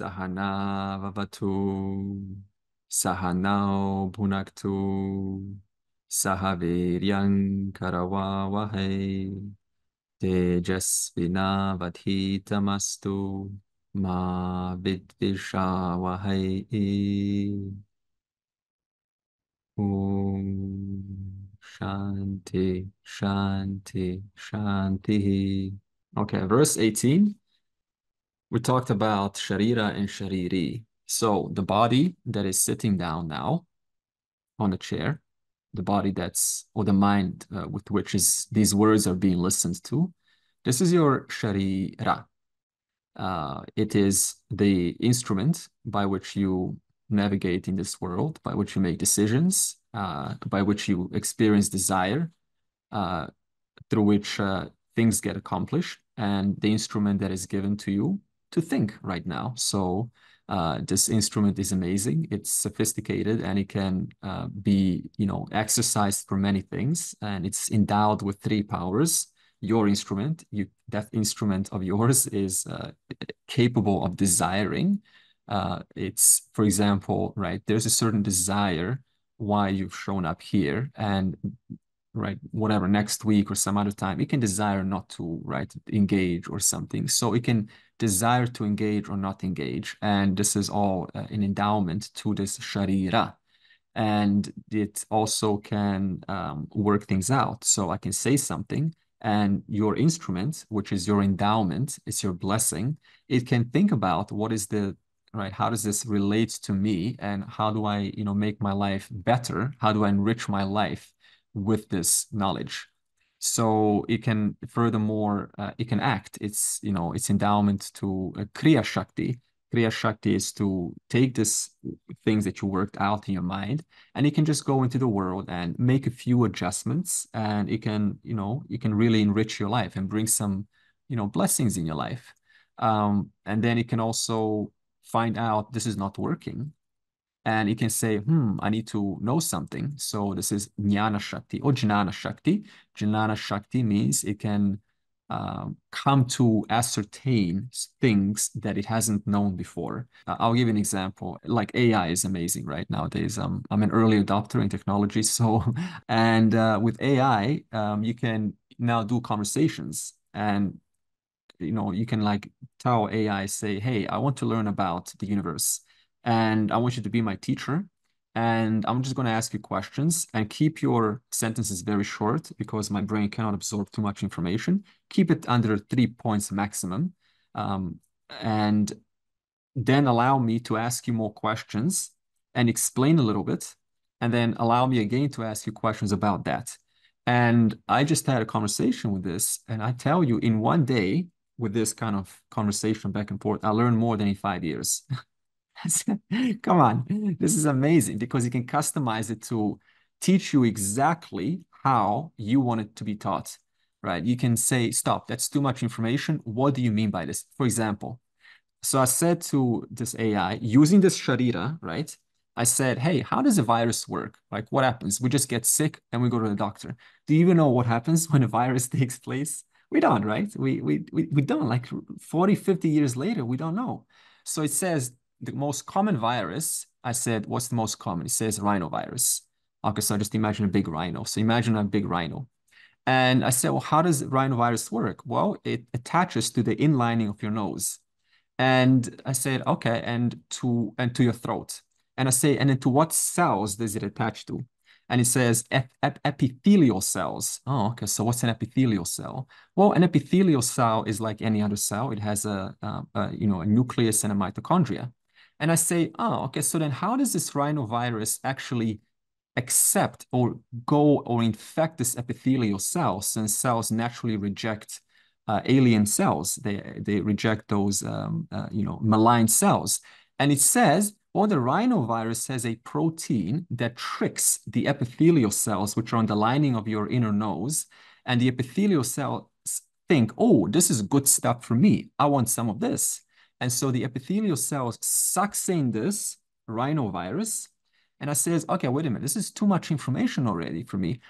Sahana vavatu, Sahanao bhunaktu, Sahaviryang karavavahe, Tejasvinavadhitamastu, Ma vidvishavahe. Om Shanti, Shanti, Shanti. Okay, verse 18 we talked about sharira and shariri. So the body that is sitting down now on a chair, the body that's, or the mind uh, with which is these words are being listened to, this is your sharira. Uh, it is the instrument by which you navigate in this world, by which you make decisions, uh, by which you experience desire, uh, through which uh, things get accomplished, and the instrument that is given to you to think right now. So uh, this instrument is amazing. It's sophisticated and it can uh, be, you know, exercised for many things. And it's endowed with three powers. Your instrument, you, that instrument of yours is uh, capable of desiring. Uh, it's, for example, right, there's a certain desire why you've shown up here. And right whatever next week or some other time it can desire not to right engage or something. So it can desire to engage or not engage. And this is all uh, an endowment to this sharira. And it also can um, work things out. So i can say something and your instrument which is your endowment is your blessing it can think about what is the right how does this relate to me? And how do i you know make my life better? How do i enrich my life with this knowledge. So it can furthermore uh, it can act. It's you know its endowment to uh, kriya shakti. Kriya shakti is to take this things that you worked out in your mind and it can just go into the world and make a few adjustments and it can you know it can really enrich your life and bring some you know blessings in your life. Um, and then it can also find out this is not working and you can say, hmm, I need to know something. So this is Jnana Shakti or Jnana Shakti. Jnana Shakti means it can um, come to ascertain things that it hasn't known before. Uh, I'll give an example. Like AI is amazing right nowadays. Um, I'm an early adopter in technology. So, and uh, with AI, um, you can now do conversations and you know you can like tell AI say, hey, I want to learn about the universe and I want you to be my teacher. And I'm just going to ask you questions and keep your sentences very short because my brain cannot absorb too much information. Keep it under three points maximum. Um, and then allow me to ask you more questions and explain a little bit. And then allow me again to ask you questions about that. And I just had a conversation with this. And I tell you, in one day, with this kind of conversation back and forth, I learned more than in five years. Come on, this is amazing because you can customize it to teach you exactly how you want it to be taught, right? You can say, stop, that's too much information. What do you mean by this? For example, so I said to this AI, using this Sharira, right? I said, hey, how does a virus work? Like, what happens? We just get sick and we go to the doctor. Do you even know what happens when a virus takes place? We don't, right? We, we, we, we don't. Like 40, 50 years later, we don't know. So it says the most common virus, I said, what's the most common? It says rhinovirus. Okay, so just imagine a big rhino. So imagine a big rhino. And I said, well, how does rhinovirus work? Well, it attaches to the inlining of your nose. And I said, okay, and to and to your throat. And I say, and then to what cells does it attach to? And it says ep ep epithelial cells. Oh, okay. So what's an epithelial cell? Well, an epithelial cell is like any other cell. It has a, a, a you know a nucleus and a mitochondria. And I say, oh, okay, so then how does this rhinovirus actually accept or go or infect this epithelial cell since cells naturally reject uh, alien cells. They, they reject those, um, uh, you know, malign cells. And it says, well, the rhinovirus has a protein that tricks the epithelial cells, which are on the lining of your inner nose. And the epithelial cells think, oh, this is good stuff for me. I want some of this. And so the epithelial cells sucks in this rhinovirus. And I says, okay, wait a minute, this is too much information already for me.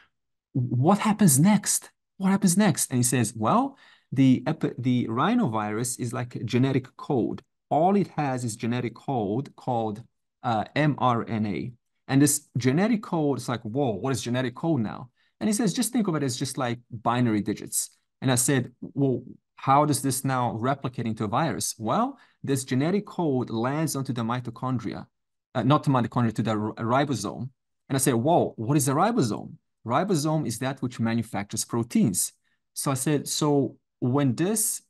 What happens next? What happens next? And he says, well, the, the rhinovirus is like a genetic code. all it has is genetic code called uh, mRNA. And this genetic code is like, whoa, what is genetic code now? And he says, just think of it as just like binary digits. And I said, well, how does this now replicate into a virus? Well, this genetic code lands onto the mitochondria, uh, not the mitochondria, to the ribosome. And I said, whoa, what is a ribosome? Ribosome is that which manufactures proteins. So I said, so when this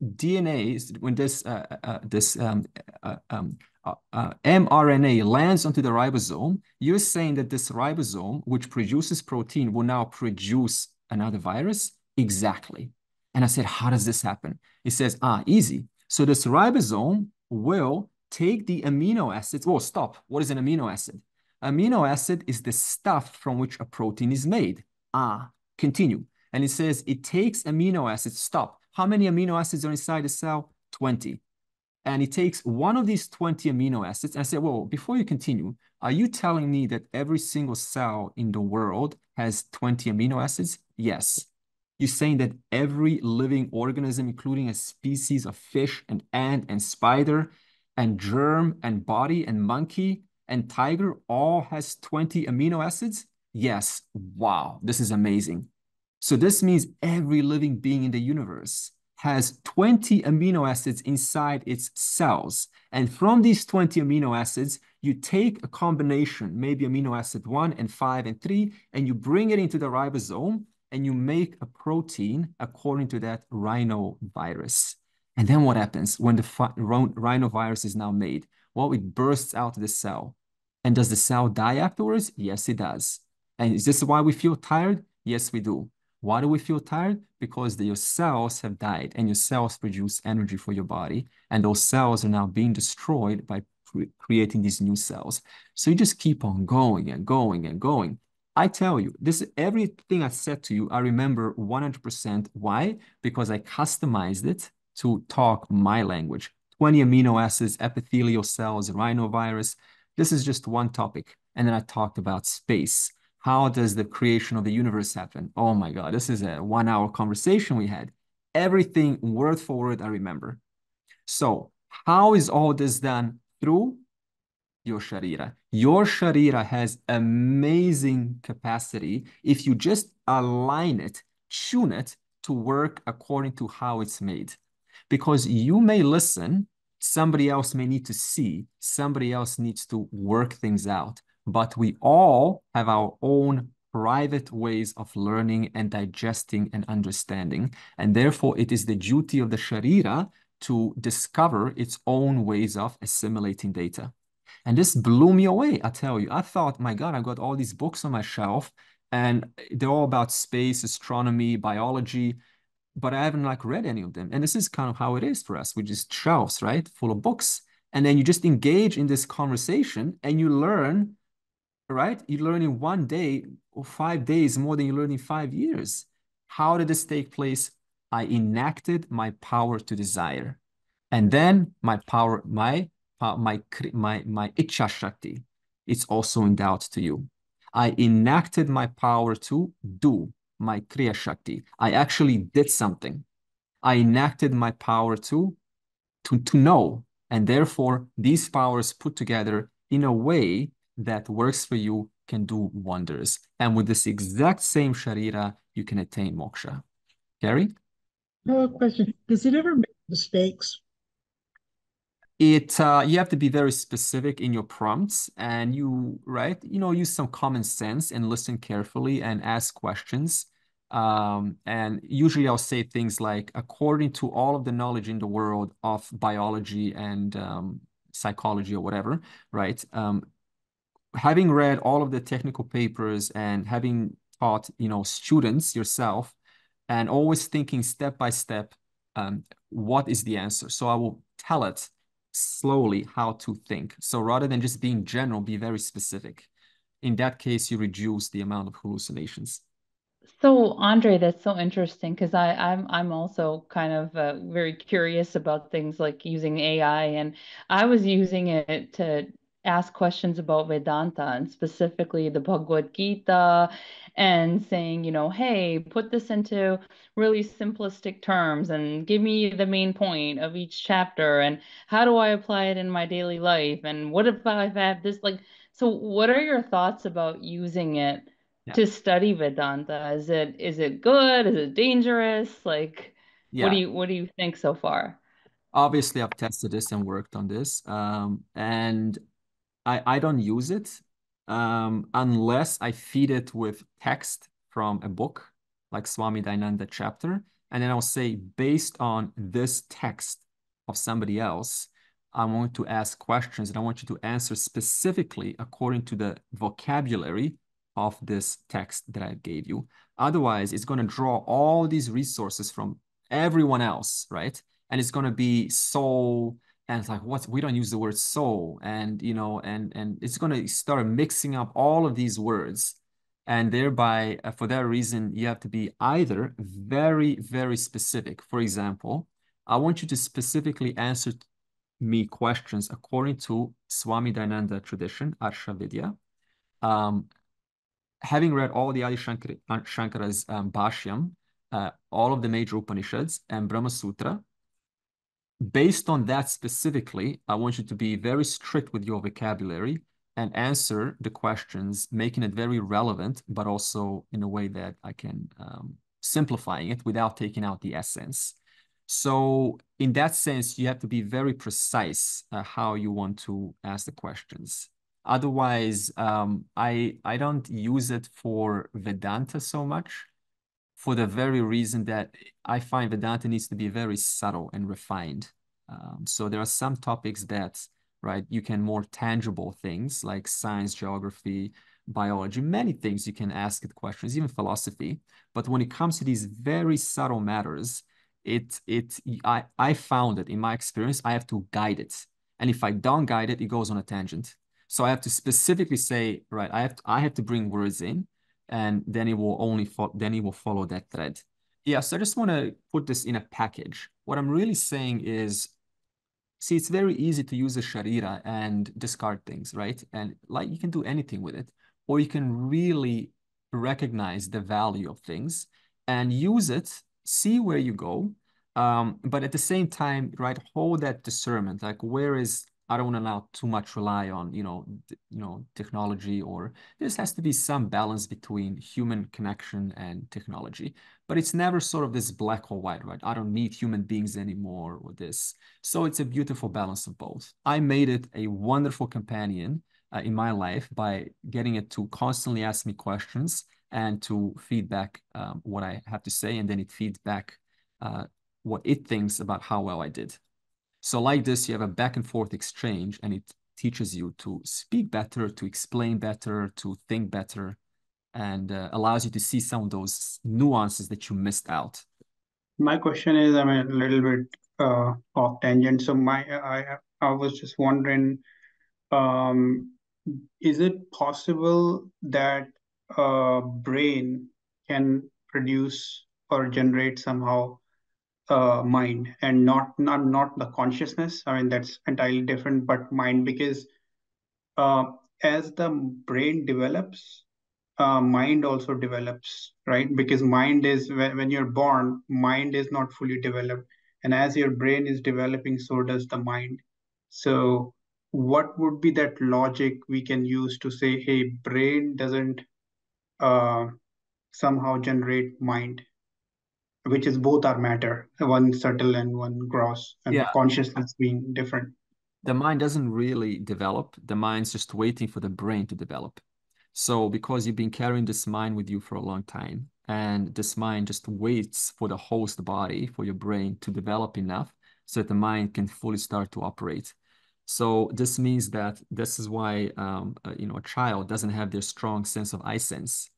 DNA, is when this uh, uh, uh, this um, uh, um, uh, uh, mRNA lands onto the ribosome, you're saying that this ribosome, which produces protein, will now produce another virus? Exactly. And I said, how does this happen? It says, ah, easy. So this ribosome will take the amino acids. Oh, stop. What is an amino acid? Amino acid is the stuff from which a protein is made. Ah, continue. And it says it takes amino acids. Stop. How many amino acids are inside the cell? 20. And it takes one of these 20 amino acids. And I said, well, before you continue, are you telling me that every single cell in the world has 20 amino acids? Yes. You're saying that every living organism, including a species of fish and ant and spider and germ and body and monkey, and tiger all has 20 amino acids? Yes. Wow, this is amazing. So this means every living being in the universe has 20 amino acids inside its cells. And from these 20 amino acids, you take a combination, maybe amino acid 1 and 5 and 3, and you bring it into the ribosome and you make a protein according to that rhinovirus. And then what happens when the rhinovirus is now made? Well, it bursts out of the cell. And does the cell die afterwards? Yes, it does. And is this why we feel tired? Yes, we do. Why do we feel tired? Because the, your cells have died and your cells produce energy for your body. And those cells are now being destroyed by creating these new cells. So you just keep on going and going and going. I tell you, this is everything I said to you, I remember 100%. Why? Because I customized it to talk my language. 20 amino acids, epithelial cells, rhinovirus, this is just one topic. And then I talked about space. How does the creation of the universe happen? Oh my God, this is a one hour conversation we had. Everything word for word, I remember. So how is all this done? Through your sharira. Your sharira has amazing capacity if you just align it, tune it to work according to how it's made. Because you may listen somebody else may need to see, somebody else needs to work things out. But we all have our own private ways of learning and digesting and understanding. And therefore, it is the duty of the Sharira to discover its own ways of assimilating data. And this blew me away, I tell you. I thought, my God, I've got all these books on my shelf and they're all about space, astronomy, biology but I haven't like read any of them. And this is kind of how it is for us. We just shelves, right? Full of books. And then you just engage in this conversation and you learn, right? You learn in one day or five days more than you learn in five years. How did this take place? I enacted my power to desire. And then my power, my my my my ichha shakti, it's also endowed to you. I enacted my power to do my Kriya Shakti. I actually did something. I enacted my power to, to, to know. And therefore, these powers put together in a way that works for you can do wonders. And with this exact same Sharira, you can attain moksha. Gary? No question. Does it ever make mistakes? It uh, you have to be very specific in your prompts and you right you know use some common sense and listen carefully and ask questions um, and usually I'll say things like, according to all of the knowledge in the world of biology and um, psychology or whatever, right? Um, having read all of the technical papers and having taught, you know, students yourself, and always thinking step by step, um, what is the answer? So I will tell it slowly how to think. So rather than just being general, be very specific. In that case, you reduce the amount of hallucinations. So Andre, that's so interesting because I I'm I'm also kind of uh, very curious about things like using AI, and I was using it to ask questions about Vedanta and specifically the Bhagavad Gita and saying, you know, hey, put this into really simplistic terms and give me the main point of each chapter and how do I apply it in my daily life and what if I have this like so what are your thoughts about using it Yeah. to study Vedanta? Is it is it good? Is it dangerous? Like what do you what do you think so far? Obviously, I've tested this and worked on this. Um, and I, I don't use it um, unless I feed it with text from a book like Swami Dayananda chapter. And then I'll say, based on this text of somebody else, I want to ask questions and I want you to answer specifically according to the vocabulary of this text that I gave you. Otherwise, it's going to draw all these resources from everyone else, right? And it's going to be so and it's like what we don't use the word soul. And you know and and it's going to start mixing up all of these words. And thereby uh, for that reason you have to be either very very specific. For example i want you to specifically answer me questions according to swami dayananda tradition arsha vidya. Um, having read all the adi Shankar, shankara's um, bhashyam uh, all of the major upanishads and brahma sutra based on that specifically, I want you to be very strict with your vocabulary and answer the questions, making it very relevant, but also in a way that I can um, simplifying it without taking out the essence. So in that sense, you have to be very precise uh, how you want to ask the questions. Otherwise, um, I I don't use it for Vedanta so much for the very reason that I find Vedanta needs to be very subtle and refined. Um, so there are some topics that, right, you can more tangible things like science, geography, biology, many things you can ask it questions, even philosophy. But when it comes to these very subtle matters, it it I I found it in my experience, I have to guide it. And if I don't guide it, it goes on a tangent. So I have to specifically say, right, I have to, I have to bring words in and then it will only follow, then it will follow that thread. Yeah, so I just want to put this in a package. What I'm really saying is, see, it's very easy to use a sharira and discard things, right? And like you can do anything with it, or you can really recognize the value of things and use it, see where you go. Um, but at the same time, right, hold that discernment, like where is I don't want to now too much rely on, you know, you know, technology or there has to be some balance between human connection and technology. But it's never sort of this black or white, right? I don't need human beings anymore or this. So it's a beautiful balance of both. I made it a wonderful companion uh, in my life by getting it to constantly ask me questions and to feedback um, what I have to say, and then it feeds back uh, what it thinks about how well I did. So like this, you have a back and forth exchange and it teaches you to speak better, to explain better, to think better, and uh, allows you to see some of those nuances that you missed out. My question is, I'm a little bit uh, off tangent. So my, I, I was just wondering, um, is it possible that a brain can produce or generate somehow uh, mind and not not not the consciousness. I mean that's entirely different, but mind because uh, as the brain develops, uh, mind also develops, right? Because mind is when, you're born, mind is not fully developed, and as your brain is developing, so does the mind. So what would be that logic we can use to say, hey, brain doesn't uh, somehow generate mind? Which is both are matter, one subtle and one gross, and Yeah. consciousness being different. The mind doesn't really develop. The mind's just waiting for the brain to develop. So because you've been carrying this mind with you for a long time, and this mind just waits for the host body, for your brain to develop enough so that the mind can fully start to operate. So this means that this is why um, uh, you know a child doesn't have their strong sense of I sense.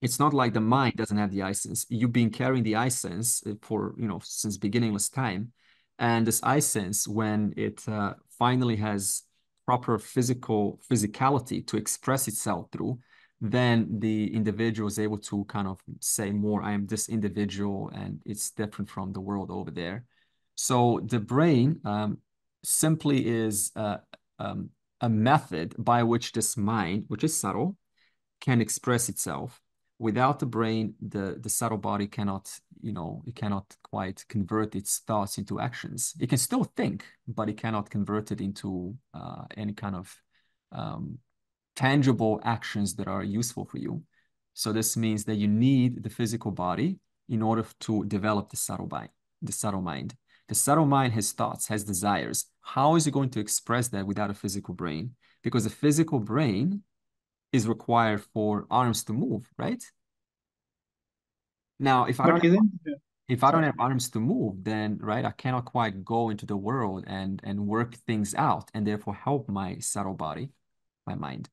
It's not like the mind doesn't have the I sense. You've been carrying the I sense uh, for you know since beginningless time, and this I sense when it uh, finally has proper physical physicality to express itself through, then the individual is able to kind of say more, I am this individual and it's different from the world over there. So the brain um, simply is uh, um, a method by which this mind, which is subtle, can express itself. Without the brain, the, the subtle body cannot, you know, it cannot quite convert its thoughts into actions. It can still think, but it cannot convert it into uh, any kind of um, tangible actions that are useful for you. So this means that you need the physical body in order to develop the subtle mind, the subtle mind. The subtle mind has thoughts, has desires. How is it going to express that without a physical brain? Because the physical brain is required for arms to move, right? Now, if I But don't isn't if I don't have arms to move, then right, I cannot quite go into the world and and work things out and therefore help my subtle body, my mind.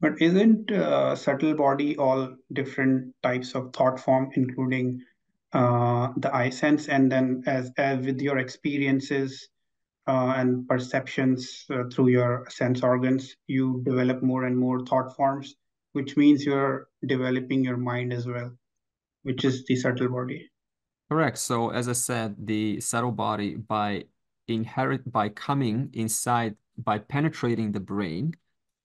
But isn't uh, subtle body all different types of thought form, including uh, the I sense, and then as, as with your experiences uh, and perceptions uh, through your sense organs, you develop more and more thought forms, which means you're developing your mind as well, which is the subtle body. Correct. So as I said, the subtle body by inherit by coming inside by penetrating the brain,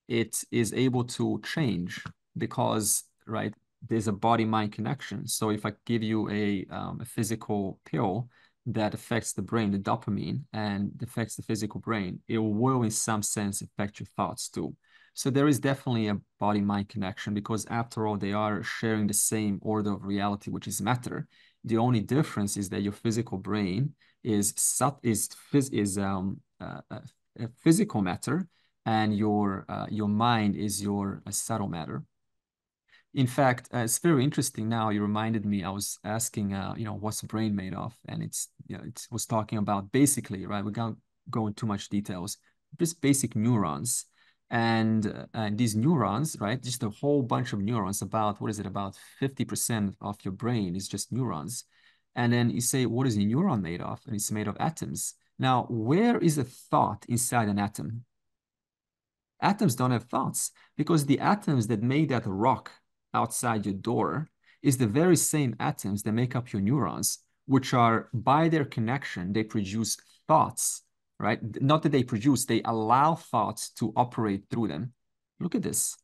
it is able to change because right there's a body mind connection. So if I give you a, um, a physical pill that affects the brain, the dopamine, and affects the physical brain, it will in some sense affect your thoughts too. So there is definitely a body mind connection because after all, they are sharing the same order of reality, which is matter. The only difference is that your physical brain is is is um uh, uh, physical matter, and your uh, your mind is your uh, subtle matter. In fact, uh, it's very interesting now. You reminded me. I was asking, uh, you know, what's the brain made of, and it's you know, it was talking about basically, right? We can't go into too much details. Just basic neurons, and uh, and these neurons, right? Just a whole bunch of neurons. About what is it? About fifty percent of your brain is just neurons, and then you say, what is a neuron made of? And it's made of atoms. Now, where is a thought inside an atom? Atoms don't have thoughts because the atoms that made that rock outside your door is the very same atoms that make up your neurons, which are by their connection, they produce thoughts, right? Not that they produce, they allow thoughts to operate through them. Look at this.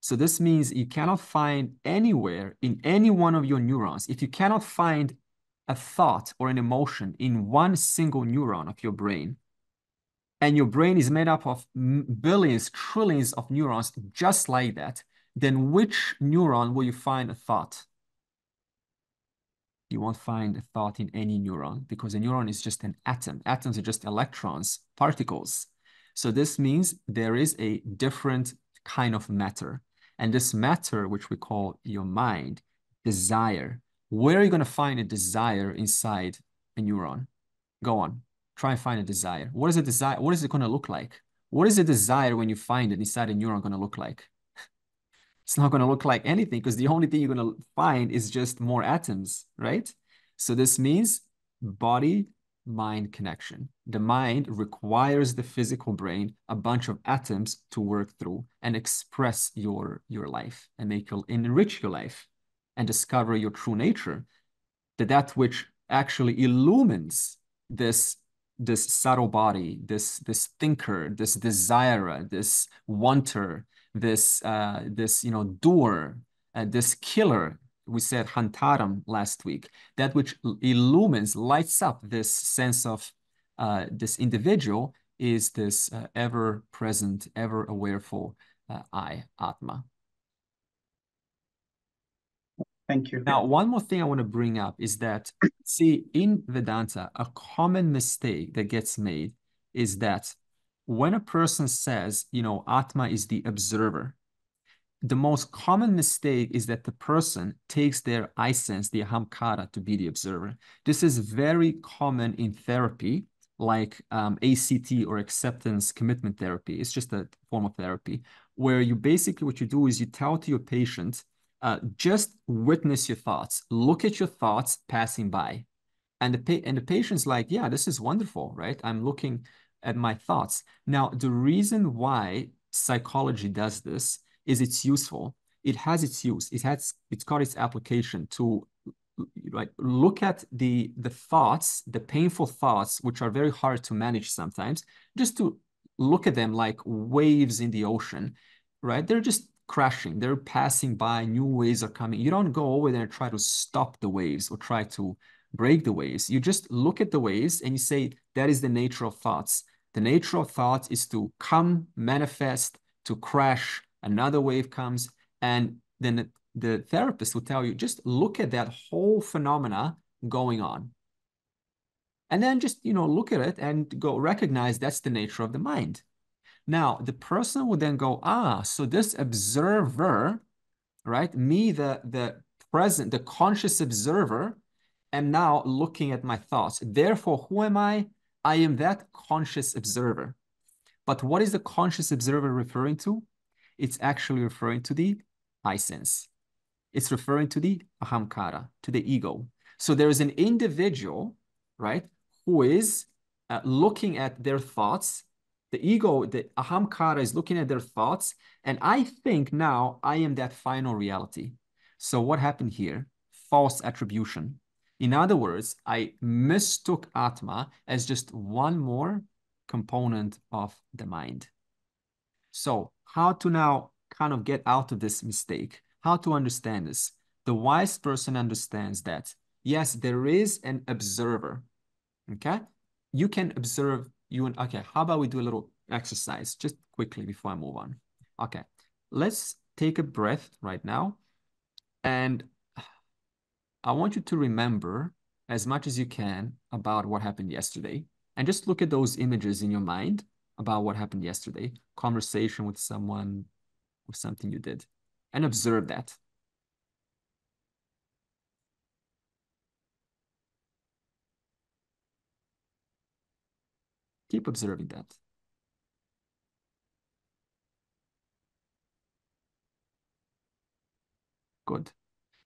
So this means you cannot find anywhere in any one of your neurons, if you cannot find a thought or an emotion in one single neuron of your brain, and your brain is made up of billions, trillions of neurons just like that, then which neuron will you find a thought? You won't find a thought in any neuron because a neuron is just an atom. Atoms are just electrons, particles. So this means there is a different kind of matter. And this matter, which we call your mind, desire, where are you going to find a desire inside a neuron? Go on, try and find a desire. What is a desire? What is it going to look like? What is a desire when you find it inside a neuron going to look like? It's not going to look like anything because the only thing you're going to find is just more atoms, right? So this means body mind connection. The mind requires the physical brain, a bunch of atoms to work through and express your, your life and make you enrich your life and discover your true nature. That that which actually illumines this this subtle body, this this thinker, this desirer, this wanter, this uh, this you know doer, uh, this killer. We said hantaram last week. That which illumines, lights up this sense of uh, this individual is this uh, ever present, ever awareful uh, I, Atma. Thank you. Now, one more thing I want to bring up is that, see, in Vedanta, a common mistake that gets made is that when a person says, you know, Atma is the observer, the most common mistake is that the person takes their I sense, the ahamkara, to be the observer. This is very common in therapy, like um, ACT or acceptance commitment therapy. It's just a form of therapy where you basically what you do is you tell to your patient, uh, just witness your thoughts, look at your thoughts passing by. And the, pa- and the patient's like, yeah, this is wonderful, right? I'm looking at my thoughts. Now, the reason why psychology does this is it's useful. It has its use. It has it's got its application to like look at the the thoughts, the painful thoughts, which are very hard to manage sometimes, just to look at them like waves in the ocean, right? They're just crashing. They're passing by. New waves are coming. You don't go over there and try to stop the waves or try to break the waves. You just look at the waves and you say, that is the nature of thoughts. The nature of thoughts is to come, manifest, to crash. Another wave comes. And then the, the therapist will tell you, just look at that whole phenomena going on. And then just, you know, look at it and go recognize that's the nature of the mind. Now, the person would then go, ah, so this observer, right? Me, the, the present, the conscious observer, am now looking at my thoughts. Therefore, who am I? I am that conscious observer. But what is the conscious observer referring to? It's actually referring to the I sense. It's referring to the ahamkara, to the ego. So there is an individual, right, who is uh, looking at their thoughts the ego, the ahamkara is looking at their thoughts. And I think now I am that final reality. So what happened here? False attribution. In other words, I mistook Atma as just one more component of the mind. So how to now kind of get out of this mistake? How to understand this? The wise person understands that, yes, there is an observer, okay? You can observe you and okay how about we do a little exercise just quickly before i move on okay let's take a breath right now and i want you to remember as much as you can about what happened yesterday and just look at those images in your mind about what happened yesterday conversation with someone with something you did and observe that Keep observing that. Good.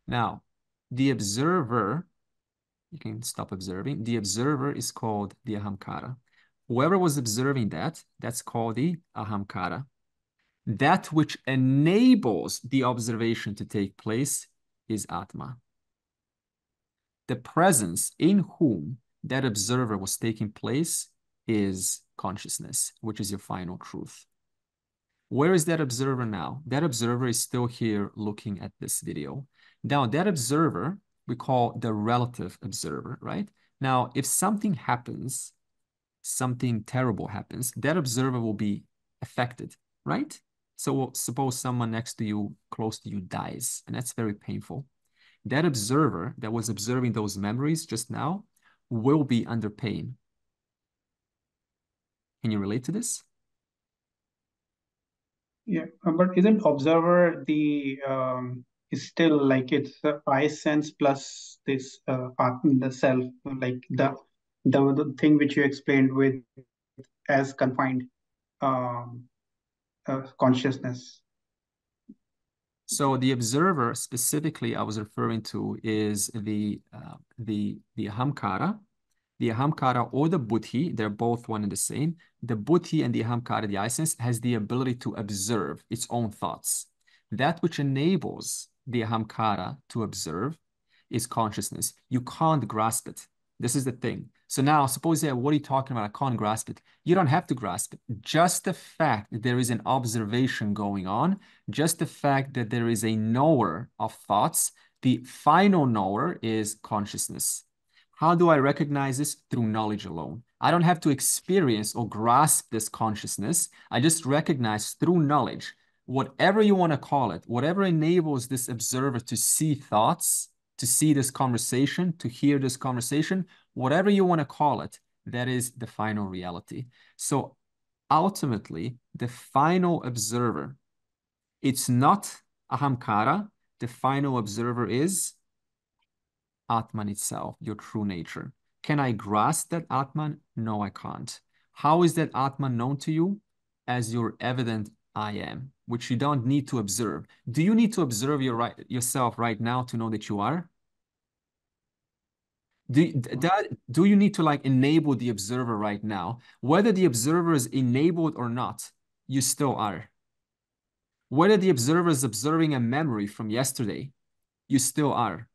Now, the observer, you can stop observing. The observer is called the ahamkara. Whoever was observing that, that's called the ahamkara. That which enables the observation to take place is Atma. The presence in whom that observer was taking place is consciousness, which is your final truth. Where is that observer now? That observer is still here looking at this video. Now, that observer, we call the relative observer, right? Now, if something happens, something terrible happens, that observer will be affected, right? So suppose someone next to you, close to you, dies, and that's very painful. That observer that was observing those memories just now will be under pain can you relate to this? Yeah, but isn't observer the um, is still like it's the I sense plus this uh, the self, like the, the the thing which you explained with as confined um, uh, consciousness. So the observer specifically I was referring to is the uh, the the ahamkara, the ahamkara or the buddhi, they're both one and the same. The buddhi and the ahamkara, the I sense, has the ability to observe its own thoughts. That which enables the ahamkara to observe is consciousness. You can't grasp it. This is the thing. So now, suppose, yeah, what are you talking about? I can't grasp it. You don't have to grasp it. Just the fact that there is an observation going on, just the fact that there is a knower of thoughts, the final knower is consciousness. How do I recognize this? Through knowledge alone. I don't have to experience or grasp this consciousness. I just recognize through knowledge, whatever you want to call it, whatever enables this observer to see thoughts, to see this conversation, to hear this conversation, whatever you want to call it, that is the final reality. So ultimately, the final observer, it's not ahamkara. The final observer is Atman itself, your true nature. Can I grasp that Atman? No, I can't. How is that Atman known to you? As your evident I am, which you don't need to observe. Do you need to observe your right, yourself right now to know that you are? Do, that, do you need to like enable the observer right now? Whether the observer is enabled or not, you still are. Whether the observer is observing a memory from yesterday, you still are.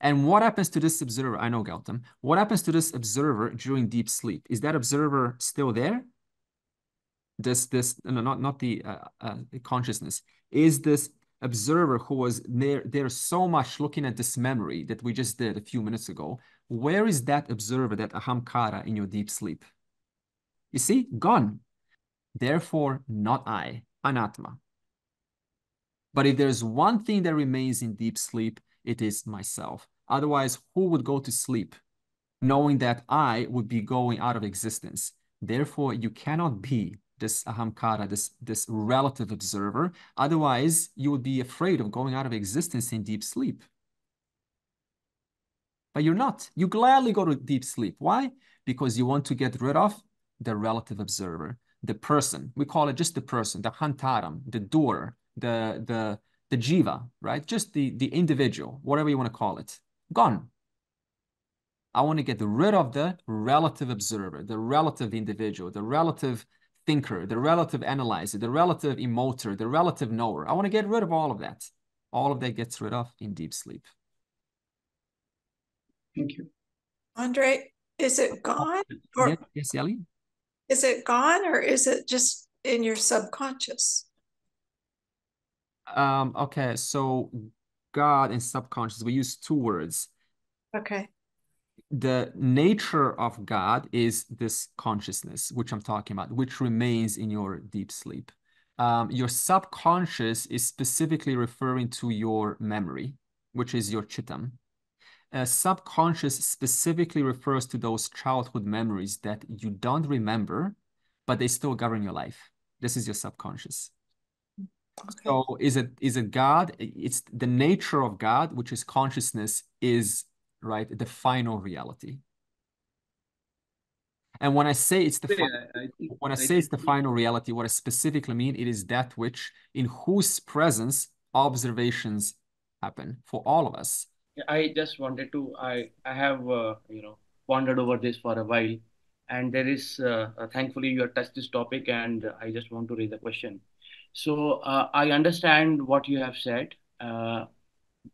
And what happens to this observer? I know, Gautam. What happens to this observer during deep sleep? Is that observer still there? This this no not not the uh, uh, consciousness. Is this observer who was there there so much looking at this memory that we just did a few minutes ago where is that observer that ahamkara in your deep sleep? You see gone. Therefore not i anatma. But if there's one thing that remains in deep sleep it is myself. Otherwise who would go to sleep knowing that i would be going out of existence? Therefore you cannot be this ahamkara, this, this relative observer. Otherwise, you would be afraid of going out of existence in deep sleep. But you're not. You gladly go to deep sleep. Why? Because you want to get rid of the relative observer, the person. We call it just the person, the hantaram, the doer, the the the jiva, right? Just the the individual, whatever you want to call it. Gone. I want to get rid of the relative observer, the relative individual, the relative thinker, the relative analyzer, the relative emoter, the relative knower. I want to get rid of all of that. All of that gets rid of in deep sleep. Thank you. Andre, is it gone? Or yes, yes, Ellie? is it gone or is it just in your subconscious? Um, okay, so God and subconscious, we use two words. Okay. The nature of God is this consciousness, which I'm talking about, which remains in your deep sleep. Um, your subconscious is specifically referring to your memory, which is your chittam. Uh, subconscious specifically refers to those childhood memories that you don't remember, but they still govern your life. This is your subconscious. Okay. So is it is it God? It's the nature of God, which is consciousness, is right the final reality. And when I say it's the Yeah, fi- I, I think when I I say it's the final reality, what I specifically mean it is that which in whose presence observations happen for all of us. I just wanted to I I have uh, you know pondered over this for a while, and there is uh, uh, thankfully you have touched this topic, and I just want to raise a question. So uh, I understand what you have said uh,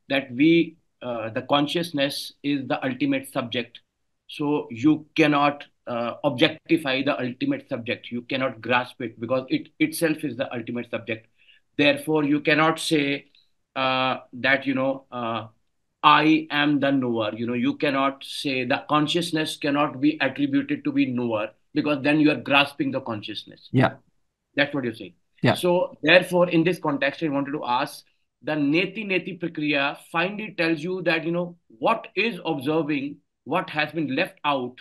that we uh, the consciousness is the ultimate subject, so you cannot uh, objectify the ultimate subject. You cannot grasp it because it itself is the ultimate subject. Therefore, you cannot say uh, that you know. Uh, I am the knower. You know, you cannot say the consciousness cannot be attributed to be knower because then you are grasping the consciousness. Yeah. That's what you're saying. Yeah. So therefore, in this context, I wanted to ask the neti neti prakriya finally tells you that you know what is observing, what has been left out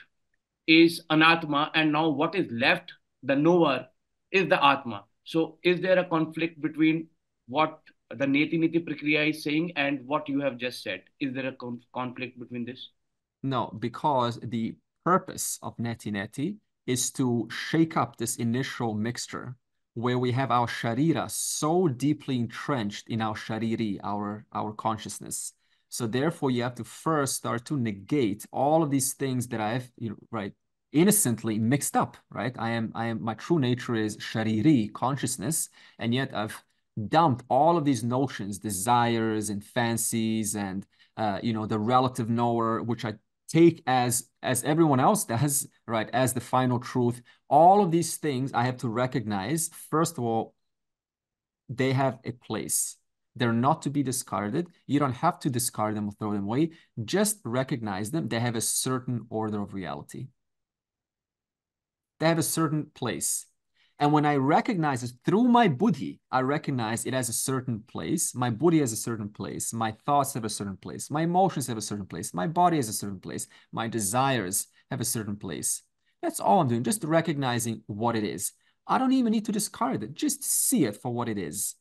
is anatma, and now what is left, the knower, is the atma. So is there a conflict between what the neti neti prakriya is saying and what you have just said? Is there a con- conflict between this? No, because the purpose of Neti Neti is to shake up this initial mixture where we have our sharira so deeply entrenched in our shariri, our, our consciousness. So therefore, you have to first start to negate all of these things that I've, you know, right, innocently mixed up, right? I am, I am, my true nature is shariri, consciousness, and yet I've dumped all of these notions, desires and fancies and, uh, you know, the relative knower, which I take as as everyone else does right as the final truth. All of these things i have to recognize. First of all they have a place. They're not to be discarded. You don't have to discard them or throw them away. Just recognize them. They have a certain order of reality. They have a certain place and when I recognize it through my buddhi, I recognize it has a certain place. My buddhi has a certain place. My thoughts have a certain place. My emotions have a certain place. My body has a certain place. My desires have a certain place. That's all I'm doing, just recognizing what it is. I don't even need to discard it, just see it for what it is.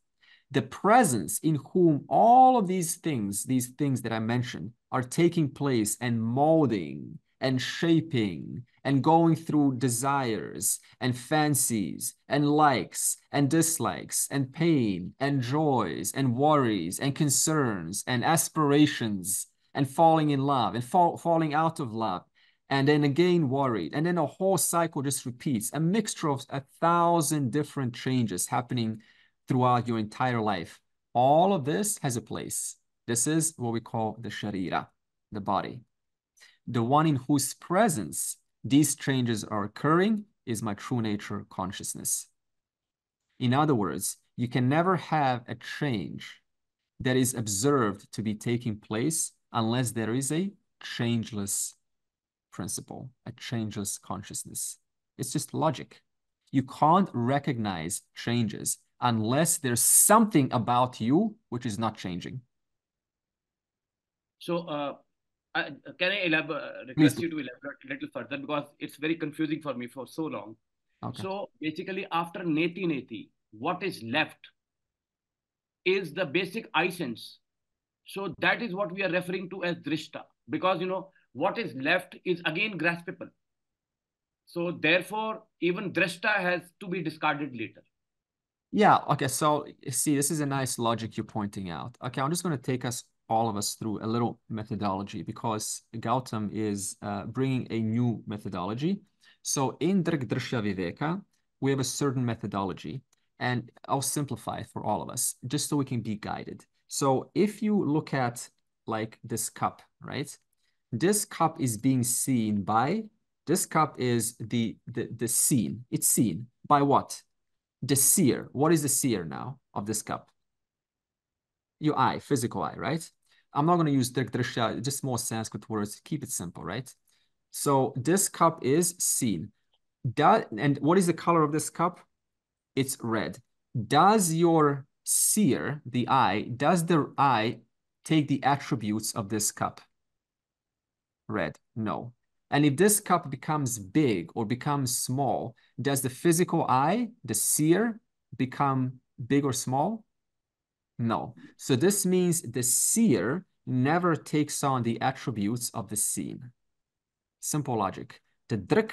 The presence in whom all of these things, these things that I mentioned, are taking place and molding and shaping and going through desires and fancies and likes and dislikes and pain and joys and worries and concerns and aspirations and falling in love and fall, falling out of love and then again worried and then a whole cycle just repeats a mixture of a thousand different changes happening throughout your entire life. All of this has a place. This is what we call the sharira the body the one in whose presence these changes are occurring is my true nature consciousness. In other words, you can never have a change that is observed to be taking place unless there is a changeless principle, a changeless consciousness. It's just logic. You can't recognize changes unless there's something about you which is not changing. So, uh, I, can I elaborate, uh, request you to elaborate a little further because it's very confusing for me for so long. Okay. So basically, after neti neti, what is left is the basic I sense. So that is what we are referring to as drishta, because you know what is left is again graspable. So therefore, even drishta has to be discarded later. Yeah, okay. So see, this is a nice logic you're pointing out. Okay, I'm just going to take us all of us through a little methodology because Gautam is uh, bringing a new methodology. So in Drig Drishya Viveka, we have a certain methodology and I'll simplify for all of us just so we can be guided. So if you look at like this cup, right? This cup is being seen by, this cup is the, the, the seen. It's seen by what? The seer. What is the seer now of this cup? Your eye, physical eye, right? I'm not going to use drishya, just more Sanskrit words. Keep it simple, right? So this cup is seen. That, and what is the color of this cup? It's red. Does your seer, the eye, does the eye take the attributes of this cup? Red, no. And if this cup becomes big or becomes small, does the physical eye, the seer, become big or small? No. So this means the seer never takes on the attributes of the seen. Simple logic. The drik,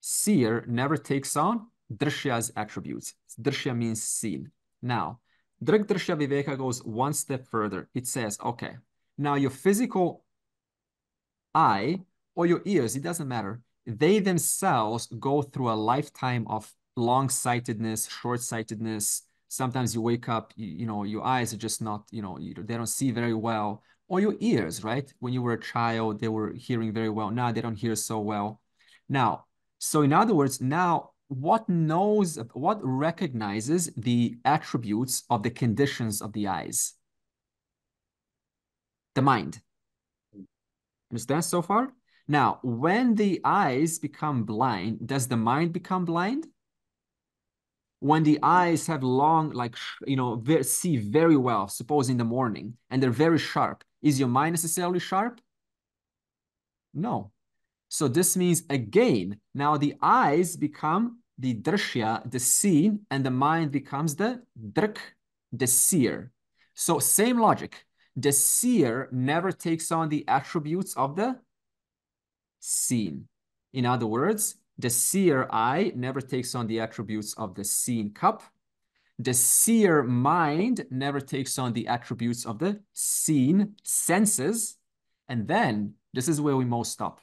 seer, never takes on drishya's attributes. Drishya means seen. Now, drik drishya viveka goes one step further. It says, okay, now your physical eye or your ears, it doesn't matter. They themselves go through a lifetime of long-sightedness, short-sightedness, sometimes you wake up you, you, know your eyes are just not you know they don't see very well. Or your ears right? When you were a child they were hearing very well. Now they don't hear so well. Now so in other words now what knows what recognizes the attributes of the conditions of the eyes? The mind. Understand so far? Now when the eyes become blind does the mind become blind when the eyes have long, like, you know, see very well, suppose in the morning, and they're very sharp, is your mind necessarily sharp? No. So this means, again, now the eyes become the drishya, the seen, and the mind becomes the drik, the seer. So same logic. The seer never takes on the attributes of the seen. In other words, the seer eye never takes on the attributes of the seen cup. The seer mind never takes on the attributes of the seen senses. And then this is where we most stop.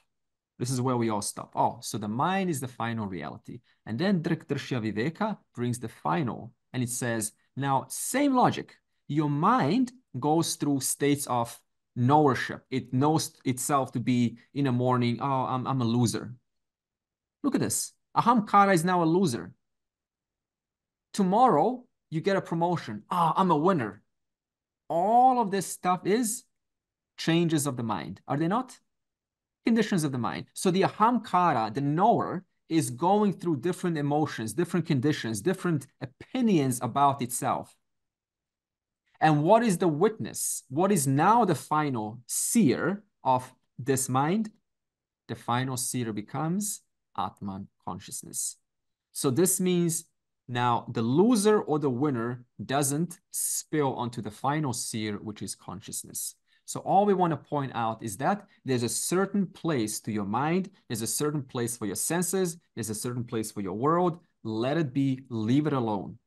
This is where we all stop. Oh, so the mind is the final reality. And then Drik Drishya Viveka brings the final. And it says, now, same logic. Your mind goes through states of knowership. It knows itself to be in the morning, oh, I'm, I'm a loser. Look at this. Ahamkara is now a loser. Tomorrow, you get a promotion. Ah, oh, I'm a winner. All of this stuff is changes of the mind. Are they not? Conditions of the mind. So the ahamkara, the knower, is going through different emotions, different conditions, different opinions about itself. And what is the witness? What is now the final seer of this mind? The final seer becomes Atman consciousness. So this means now the loser or the winner doesn't spill onto the final seer, which is consciousness. So all we want to point out is that there's a certain place to your mind, there's a certain place for your senses, there's a certain place for your world. Let it be, leave it alone.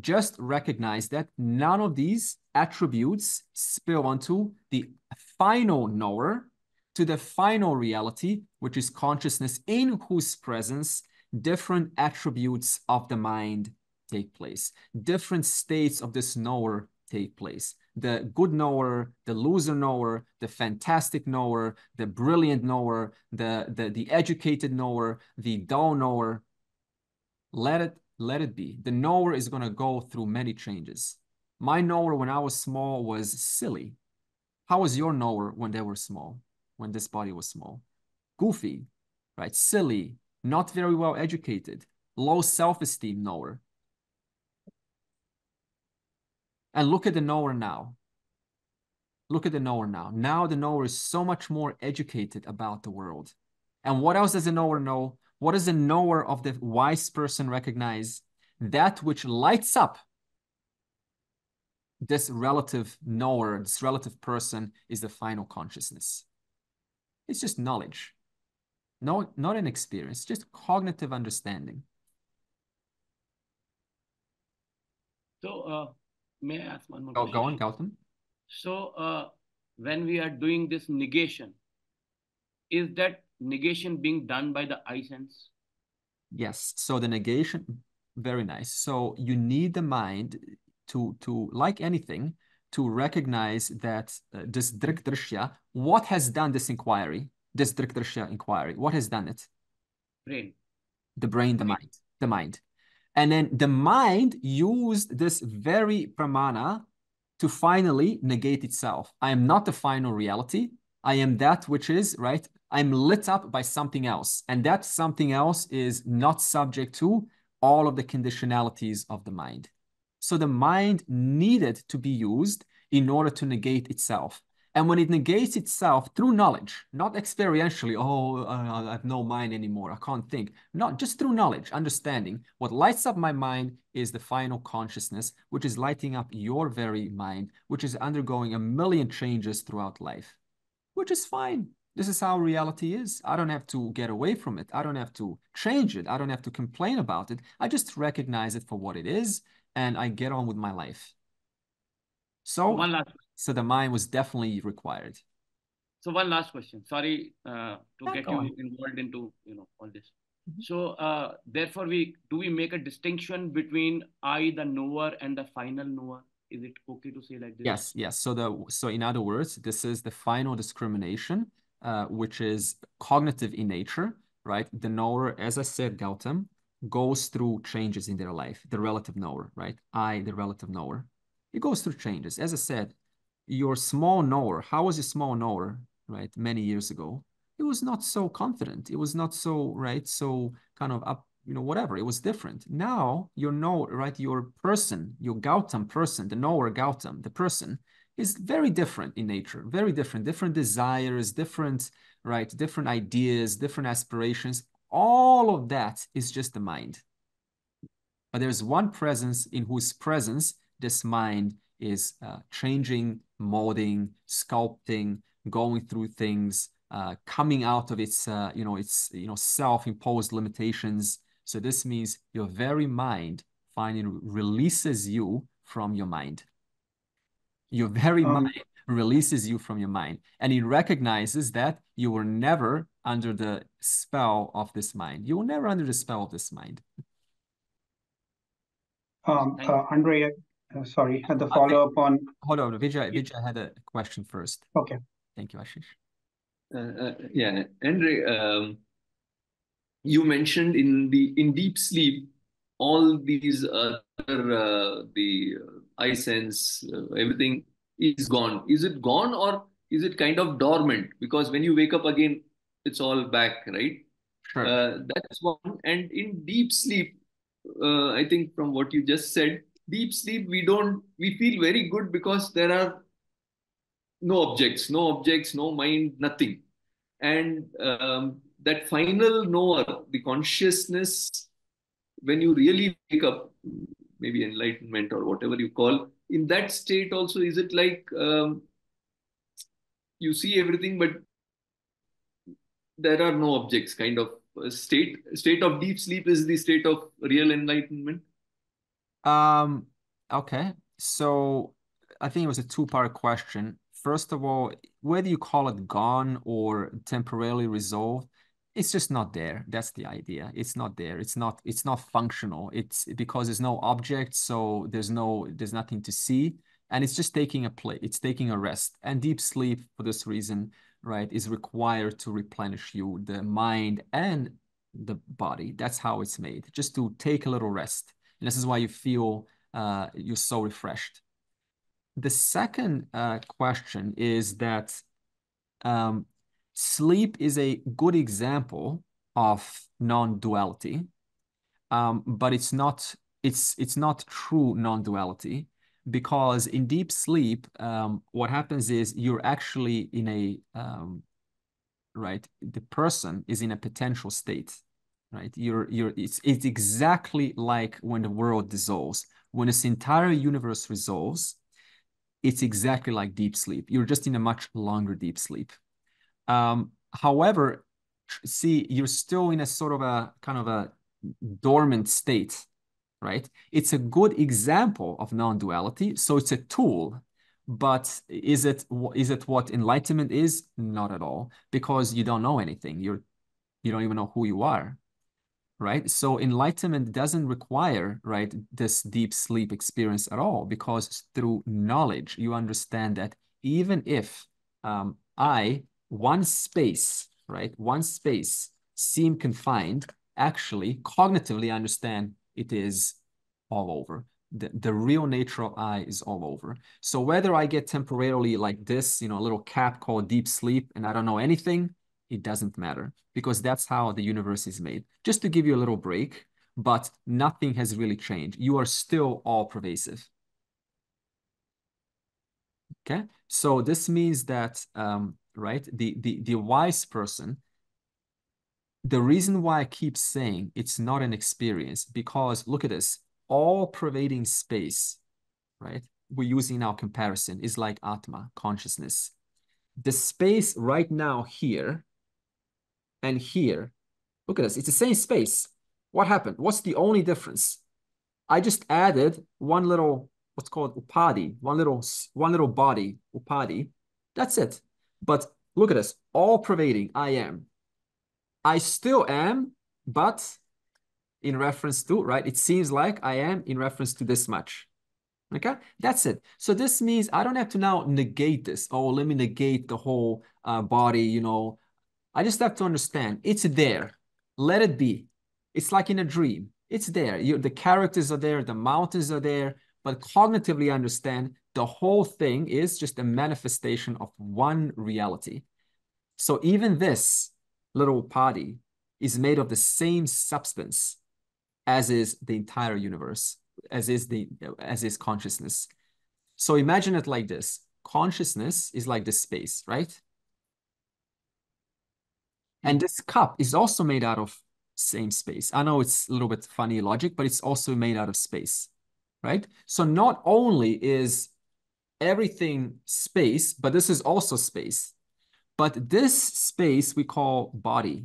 Just recognize that none of these attributes spill onto the final knower, to the final reality, which is consciousness in whose presence different attributes of the mind take place. Different states of this knower take place. The good knower, the loser knower, the fantastic knower, the brilliant knower, the, the, the educated knower, the dull knower. Let it let it be. The knower is going to go through many changes. My knower when I was small was silly. How was your knower when they were small, when this body was small? Goofy, right? Silly, not very well educated, low self-esteem knower. And look at the knower now. Look at the knower now. Now the knower is so much more educated about the world. And what else does the knower know? What does the knower of the wise person recognize? That which lights up this relative knower, this relative person is the final consciousness. It's just knowledge. No, not an experience, just cognitive understanding. So, uh, may I ask one more Oh, question? go on, Gautam. So, uh, when we are doing this negation, is that negation being done by the eye sense? Yes. So the negation, very nice. So you need the mind to, to like anything, to recognize that uh, this drikdrishya, what has done this inquiry, this drikdrishya inquiry, what has done it? Brain. The brain, the Brain. mind, the mind. And then the mind used this very pramana to finally negate itself. I am not the final reality. I am that which is, right? I'm lit up by something else. And that something else is not subject to all of the conditionalities of the mind. So the mind needed to be used in order to negate itself. And when it negates itself through knowledge, not experientially, oh, I have no mind anymore, I can't think. Not just through knowledge, understanding. What lights up my mind is the final consciousness, which is lighting up your very mind, which is undergoing a million changes throughout life, which is fine. This is how reality is. I don't have to get away from it. I don't have to change it. I don't have to complain about it. I just recognize it for what it is and I get on with my life. So, One last, so the mind was definitely required. so one last question. Sorry, uh, to get you involved into, you know, all this. Mhm. So, uh, therefore, we do we make a distinction between I, the knower, and the final knower? Is it okay to say like this? Yes, yes. So the so in other words, this is the final discrimination, uh, which is cognitive in nature, right? The knower, as I said, Gautam, goes through changes in their life. The relative knower, right? I, the relative knower, it goes through changes. As I said, your small knower, how was your small knower, right? Many years ago, it was not so confident. It was not so right, so kind of up you know, whatever. It was different. Now you know, right? Your person, your Gautam person, the knower Gautam, the person is very different in nature, very different, different desires, different, right? Different ideas, different aspirations. All of that is just the mind. But there's one presence in whose presence this mind is uh, changing, molding, sculpting, going through things, uh, coming out of its, uh, you know, its, you know, self-imposed limitations. So this means your very mind finally releases you from your mind. Your very Um, mind releases you from your mind, and it recognizes that you were never under the spell of this mind. You were never under the spell of this mind. Um, uh, Andre, uh, sorry, had the follow-up on, Hold on, Vijay. Yeah. Vijay had a question first. okay. Thank you, Ashish. Uh, uh, yeah, Andre, um, you mentioned in the in deep sleep, all these other uh, the uh, eye sense, uh, everything is gone. Is it gone or is it kind of dormant? Because when you wake up again, it's all back, right? Sure. Uh, that's one. And in deep sleep, uh, I think from what you just said, deep sleep, we don't, we feel very good because there are no objects, no objects, no mind, nothing. And um, that final knower, the consciousness, when you really wake up, maybe enlightenment or whatever you call, in that state also, is it like um, you see everything, but there are no objects, kind of state? State of deep sleep is the state of real enlightenment. Um, okay. So I think it was a two-part question. First of all, whether you call it gone or temporarily resolved, it's just not there. That's the idea. It's not there. It's not, it's not functional. It's because there's no object, so there's no, there's nothing to see. And it's just taking a play, it's taking a rest. And deep sleep, for this reason, right, is required to replenish you, the mind and the body. That's how it's made, just to take a little rest. And this is why you feel uh, you're so refreshed. The second uh, question is that um, sleep is a good example of non-duality, um, but it's not it's it's not true non-duality because in deep sleep, um, what happens is you're actually in a um, right. The person is in a potential state, right? You're you're it's it's exactly like when the world dissolves. When this entire universe resolves, it's exactly like deep sleep. You're just in a much longer deep sleep. Um, however, see, you're still in a sort of a kind of a dormant state, right? It's a good example of non-duality. So it's a tool, but is it is it what enlightenment is? Not at all, because you don't know anything. You're you don't even know who you are, right? So enlightenment doesn't require right this deep sleep experience at all, because through knowledge you understand that even if um, I one space, right, one space seem confined, actually cognitively I understand it is all over. The, the real nature of I is all over. So whether I get temporarily like this, you know, a little cap called deep sleep and I don't know anything, it doesn't matter because that's how the universe is made. Just to give you a little break, but nothing has really changed. You are still all pervasive. Okay, so this means that, um, right, the, the, the wise person the reason why I keep saying it's not an experience, because look at this, all pervading space, right? We're using our comparison is like Atma, consciousness. The space right now here and here, look at this, it's the same space. What happened? What's the only difference? I just added one little, what's called upadhi, one little, one little body, upadhi. That's it. But look at this, all pervading, I am. I still am, but in reference to, right? It seems like I am in reference to this much. Okay, that's it. So this means I don't have to now negate this. Oh, let me negate the whole uh, body, you know. I just have to understand it's there. Let it be. It's like in a dream. It's there. You, the characters are there. The mountains are there. But cognitively understand the whole thing is just a manifestation of one reality. So even this little party is made of the same substance as is the entire universe, as is the as is consciousness. So imagine it like this. Consciousness is like this space, right? And this cup is also made out of same space. I know it's a little bit funny logic, but it's also made out of space, right? So not only is everything space, but this is also space. But this space we call body.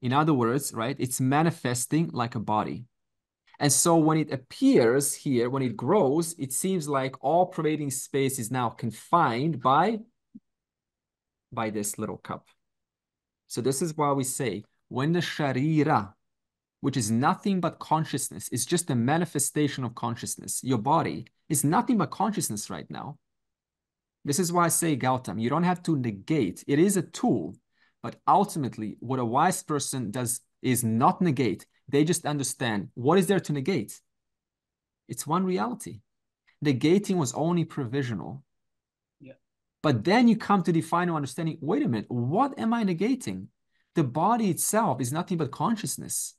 In other words, right, it's manifesting like a body. And so when it appears here, when it grows, it seems like all pervading space is now confined by, by this little cup. So this is why we say, when the sharira, which is nothing but consciousness, is just a manifestation of consciousness, your body is nothing but consciousness right now. This is why I say, Gautam, you don't have to negate. It is a tool, but ultimately, what a wise person does is not negate. They just understand what is there to negate. It's one reality. Negating was only provisional. Yeah. But then you come to the final understanding, wait a minute, what am I negating? The body itself is nothing but consciousness,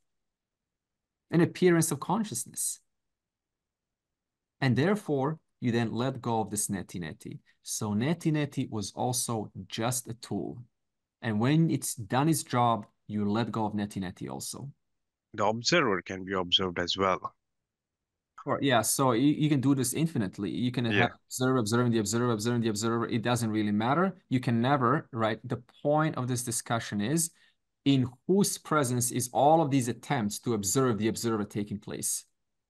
an appearance of consciousness. And therefore, you then let go of this neti neti. So neti neti was also just a tool. And when it's done its job, you let go of neti neti also. The observer can be observed as well. Or, yeah, so you, you can do this infinitely. You can Yeah. have observer, observing the observer, observing the observer. It doesn't really matter. You can never, right? The point of this discussion is in whose presence is all of these attempts to observe the observer taking place?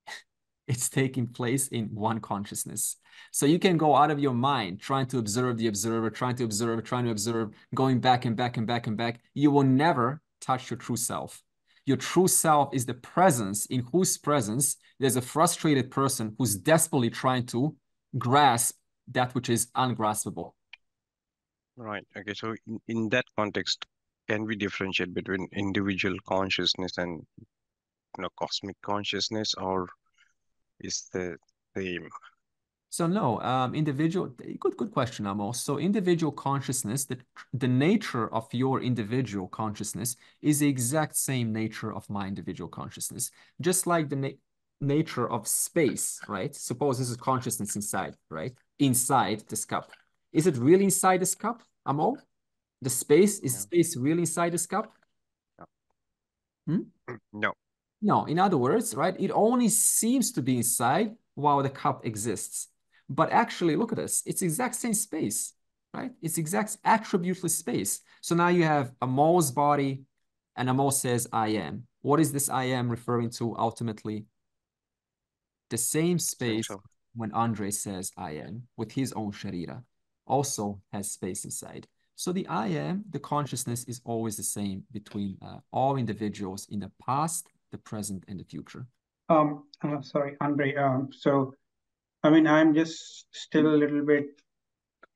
it's taking place in one consciousness. So you can go out of your mind trying to observe the observer, trying to observe, trying to observe, going back and back and back and back. You will never touch your true self. Your true self is the presence in whose presence there's a frustrated person who's desperately trying to grasp that which is ungraspable. Right. Okay. So in, in that context, can we differentiate between individual consciousness and you know cosmic consciousness, or is the same? So no, um, individual, good, good question, Amos. So individual consciousness, the, the nature of your individual consciousness is the exact same nature of my individual consciousness. Just like the na nature of space, right? Suppose this is consciousness inside, right? Inside this cup. Is it really inside this cup, Amo? The space, is No. space really inside this cup? Hmm? No. No, in other words, right, it only seems to be inside while the cup exists. But actually, look at this. It's exact same space, right? It's exact attributeless space. So now you have Amol's body and Amol says, I am. What is this I am referring to ultimately? The same space when Andre says I am with his own sharira also has space inside. So the I am, the consciousness is always the same between uh, all individuals in the past, the present, and the future. Um, uh, sorry, Andre. Um, so, I mean, I'm just still a little bit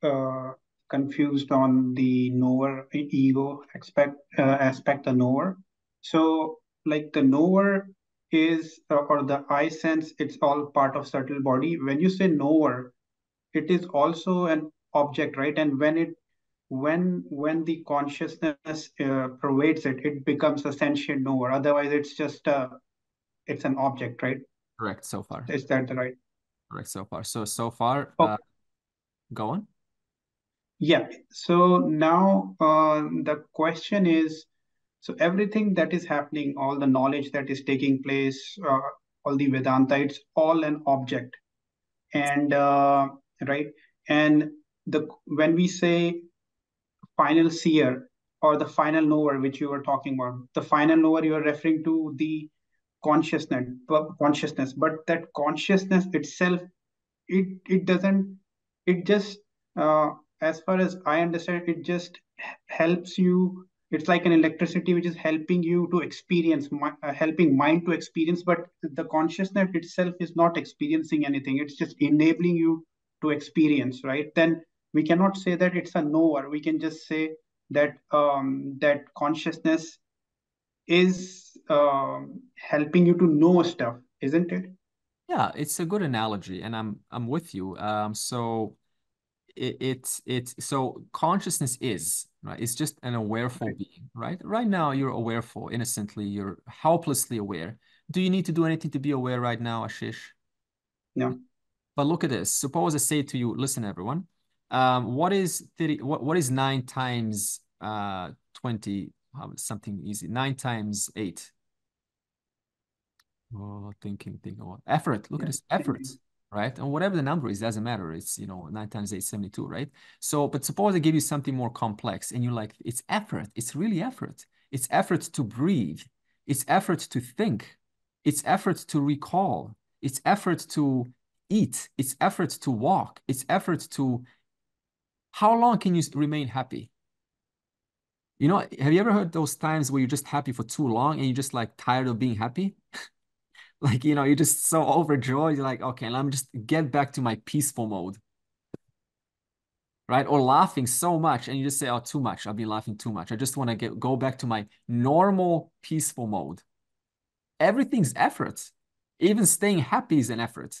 uh, confused on the knower ego aspect, uh, aspect, the knower. So, like the knower is, uh, or the I sense, it's all part of subtle body. When you say knower, it is also an object, right? And when it when when the consciousness uh, pervades it, it becomes a sentient knower. Otherwise, it's just a it's an object, right? Correct so far. Is that the right? Correct so far. So so far, Oh. uh, go on. Yeah. So now uh, the question is, so everything that is happening, all the knowledge that is taking place, uh, all the Vedanta, it's all an object. And uh, right. And the when we say final seer or the final knower, which you were talking about, the final knower, you are referring to the consciousness, consciousness, but that consciousness itself, it it doesn't, it just uh, as far as I understand, it just helps you. It's like an electricity which is helping you to experience, uh, helping mind to experience, but the consciousness itself is not experiencing anything. It's just enabling you to experience, right? Then we cannot say that it's a knower. We can just say that um, that consciousness is um, helping you to know stuff, isn't it? Yeah, it's a good analogy, and I'm I'm with you. Um, so it, it's it's so consciousness is right. It's just an awareful Right. being, right? Right now, you're awareful, innocently, you're helplessly aware. Do you need to do anything to be aware right now, Ashish? No. But look at this. Suppose I say to you, listen, everyone. Um, what is 30, what, what is nine times uh 20? Something easy. Nine times eight. Oh, thinking, thinking. Oh, effort. Look at this effort, right? And whatever the number is, doesn't matter. It's, you know, nine times eight, 72, right? So, but suppose I give you something more complex and you're like, it's effort. It's really effort. It's effort to breathe. It's effort to think. It's effort to recall. It's effort to eat. It's effort to walk. It's effort to, how long can you remain happy? You know, have you ever heard those times where you're just happy for too long and you're just like tired of being happy? Like, you know, you're just so overjoyed. You're like, okay, let me just get back to my peaceful mode, right? Or laughing so much and you just say, oh, too much. I've been laughing too much. I just want to get go back to my normal peaceful mode. Everything's effort. Even staying happy is an effort.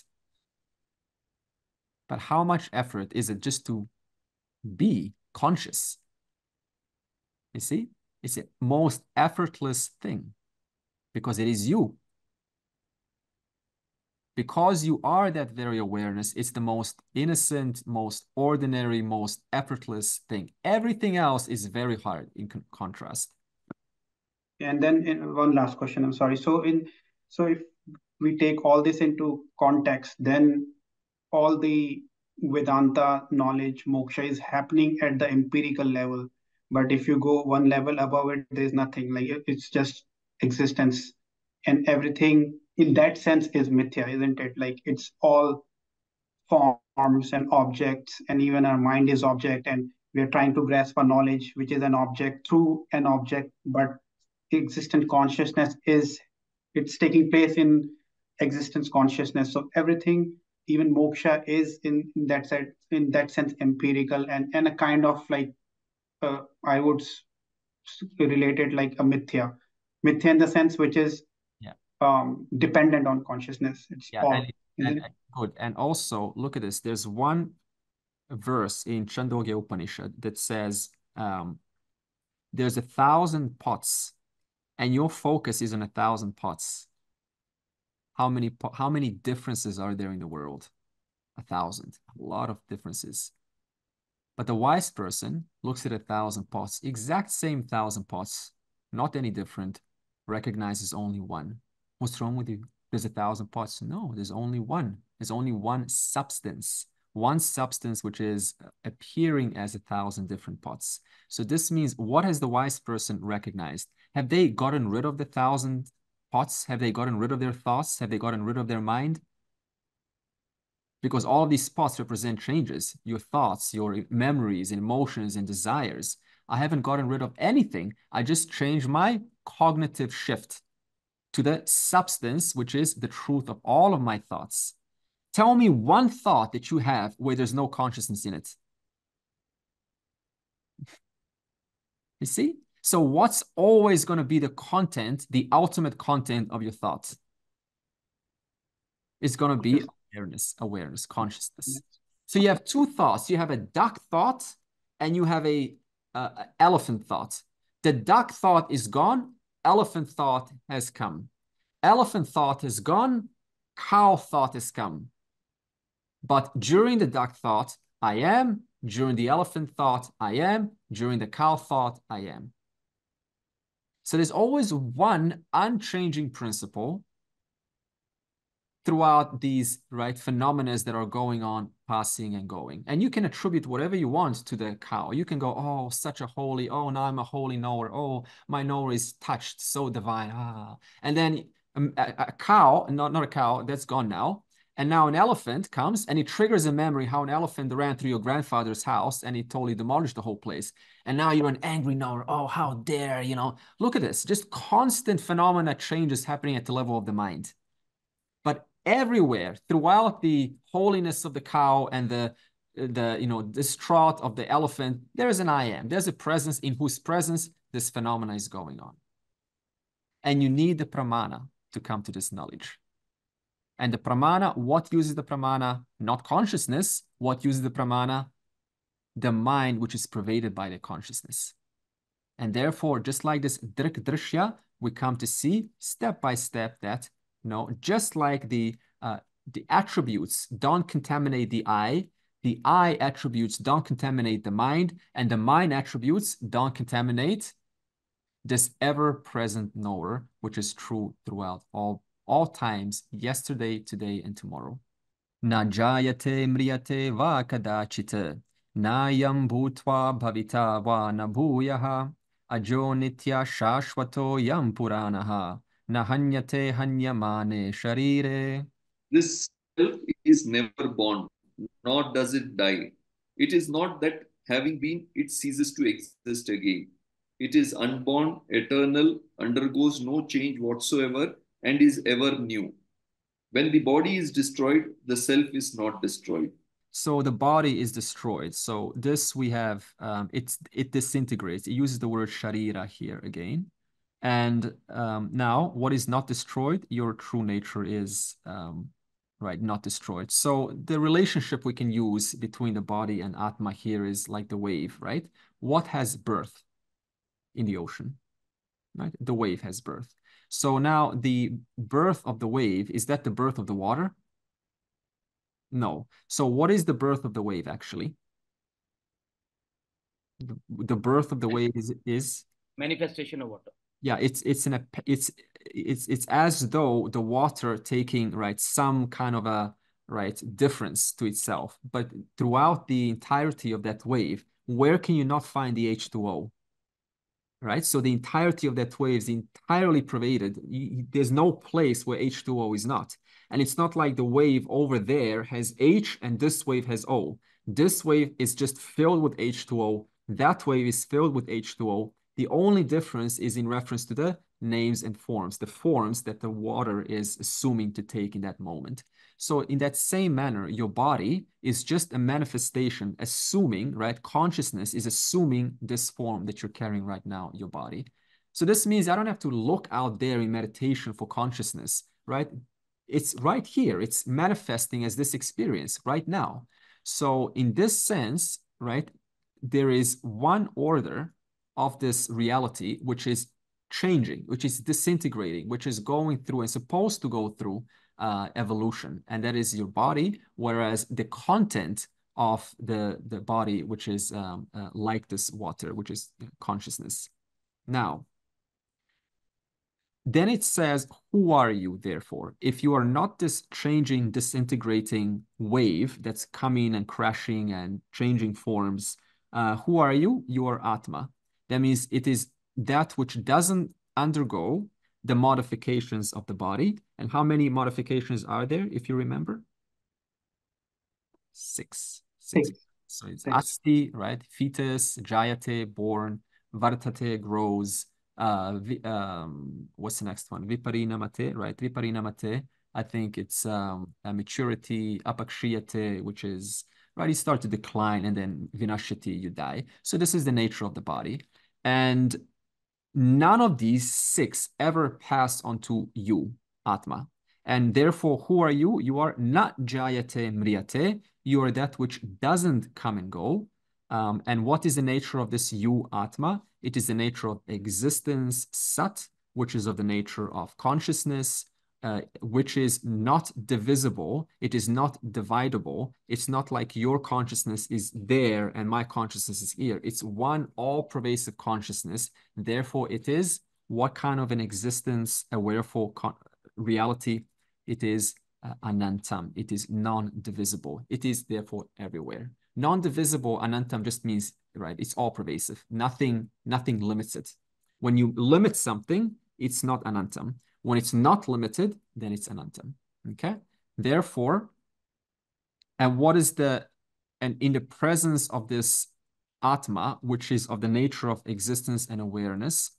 But how much effort is it just to be conscious? You see, it's the most effortless thing because it is you. Because you are that very awareness, it's the most innocent, most ordinary, most effortless thing. Everything else is very hard in con contrast. And then in, one last question. I'm sorry. So in so if we take all this into context, then all the Vedanta knowledge, moksha is happening at the empirical level. But if you go one level above it, there's nothing. Like it's just existence, and everything in that sense is mithya, isn't it? Like it's all forms and objects, and even our mind is object, and we're trying to grasp a knowledge which is an object through an object, but existent consciousness is it's taking place in existence consciousness. So everything, even moksha, is in, in that sense, in that sense, empirical and and a kind of like uh, I would s- related like a mithya. Mithya in the sense which is yeah. um, dependent on consciousness. It's yeah, all, and, and, and, good. And also look at this. There's one verse in Chandogya Upanishad that says um, there's a thousand pots and your focus is on a thousand pots. How many how many differences are there in the world? A thousand. A lot of differences. But the wise person looks at a thousand pots, exact same thousand pots, not any different, recognizes only one. What's wrong with you? There's a thousand pots. No, there's only one. There's only one substance, one substance which is uh, appearing as a thousand different pots. So this means what has the wise person recognized? Have they gotten rid of the thousand pots? Have they gotten rid of their thoughts? Have they gotten rid of their mind? because all of these spots represent changes, your thoughts, your memories, emotions, and desires. I haven't gotten rid of anything. I just changed my cognitive shift to the substance, which is the truth of all of my thoughts. Tell me one thought that you have where there's no consciousness in it. you see? So what's always going to be the content, the ultimate content of your thoughts? It's going to be awareness, awareness, consciousness. So you have two thoughts. You have a duck thought and you have a uh, elephant thought. The duck thought is gone. Elephant thought has come. Elephant thought is gone. Cow thought has come. But during the duck thought, I am. During the elephant thought, I am. During the cow thought, I am. So there's always one unchanging principle throughout these right phenomena that are going on passing and going. And you can attribute whatever you want to the cow. You can go oh such a holy oh now i'm a holy knower. Oh my knower is touched so divine. Ah. And then um, a, a cow not, not a cow that's gone now and now an elephant comes and it triggers a memory how an elephant ran through your grandfather's house and it totally demolished the whole place. And now you're an angry knower. Oh, how dare, you know, look at this. Just constant phenomena changes happening at the level of the mind. But everywhere throughout the holiness of the cow and the the you know distraught of the elephant there is an i am there's a presence in whose presence this phenomena is going on and you need the pramana to come to this knowledge and the pramana what uses the pramana? Not consciousness. What uses the pramana? The mind which is pervaded by the consciousness. And therefore just like this drik drishya we come to see step by step that no, just like the uh, the attributes don't contaminate the eye, the eye attributes don't contaminate the mind, and the mind attributes don't contaminate this ever-present knower, which is true throughout all all times, yesterday, today, and tomorrow. Najayate mriyate va kadachita, nayam bhutva bhavita va nabhuyaha, ajo nitya shashvato yam puranaha, Nahanyate hanyamane sharire. This self is never born, nor does it die. It is not that having been, it ceases to exist again. It is unborn, eternal, undergoes no change whatsoever, and is ever new. When the body is destroyed, the self is not destroyed. So the body is destroyed. So this we have, um, it's it disintegrates. It uses the word sharira here again. And um, now what is not destroyed, your true nature is um, right, not destroyed. So the relationship we can use between the body and Atma here is like the wave, right? What has birth in the ocean, right? The wave has birth. So now the birth of the wave, is that the birth of the water? No. So what is the birth of the wave actually? The, the birth of the wave is, is? Manifestation of water yeah it's it's an it's it's it's as though the water taking right some kind of a right difference to itself but throughout the entirety of that wave where can you not find the h2o right? So the entirety of that wave is entirely pervaded. You, there's no place where h2o is not. And it's not like the wave over there has h and this wave has o. This wave is just filled with h2o that wave is filled with h2o The only difference is in reference to the names and forms, the forms that the water is assuming to take in that moment. So in that same manner, your body is just a manifestation, assuming, right? Consciousness is assuming this form that you're carrying right now, your body. So this means I don't have to look out there in meditation for consciousness, right? It's right here. It's manifesting as this experience right now. So in this sense, right, there is one order of this reality, which is changing, which is disintegrating, which is going through and supposed to go through uh, evolution, and that is your body, whereas the content of the, the body, which is um, uh, like this water, which is consciousness. Now, then it says, who are you, therefore? If you are not this changing, disintegrating wave that's coming and crashing and changing forms, uh, who are you? You are Atma. That means it is that which doesn't undergo the modifications of the body. And how many modifications are there, if you remember? Six. Six. Six. So it's Six. asti, right? Fetus, jayate, born, vartate, grows. Uh, um, what's the next one? Viparina mate, right? Viparina mate. I think it's um, maturity, apakshiyate, which is right. You start to decline, and then vinashati, you die. So this is the nature of the body, and none of these six ever pass on to you, Atma. And therefore, who are you? You are not Jayate Mriyate. You are that which doesn't come and go. Um, and what is the nature of this you, Atma? It is the nature of existence, Sat, which is of the nature of consciousness, uh, which is not divisible, it is not dividable. It's not like your consciousness is there and my consciousness is here. It's one all-pervasive consciousness. Therefore, it is what kind of an existence, a wherefore reality? It is uh, anantam. It is non-divisible. It is therefore everywhere. Non-divisible anantam just means right. It's all-pervasive. Nothing, nothing limits it. When you limit something, it's not anantam. When it's not limited, then it's anantam. Okay. Therefore, and what is the and in the presence of this atma, which is of the nature of existence and awareness,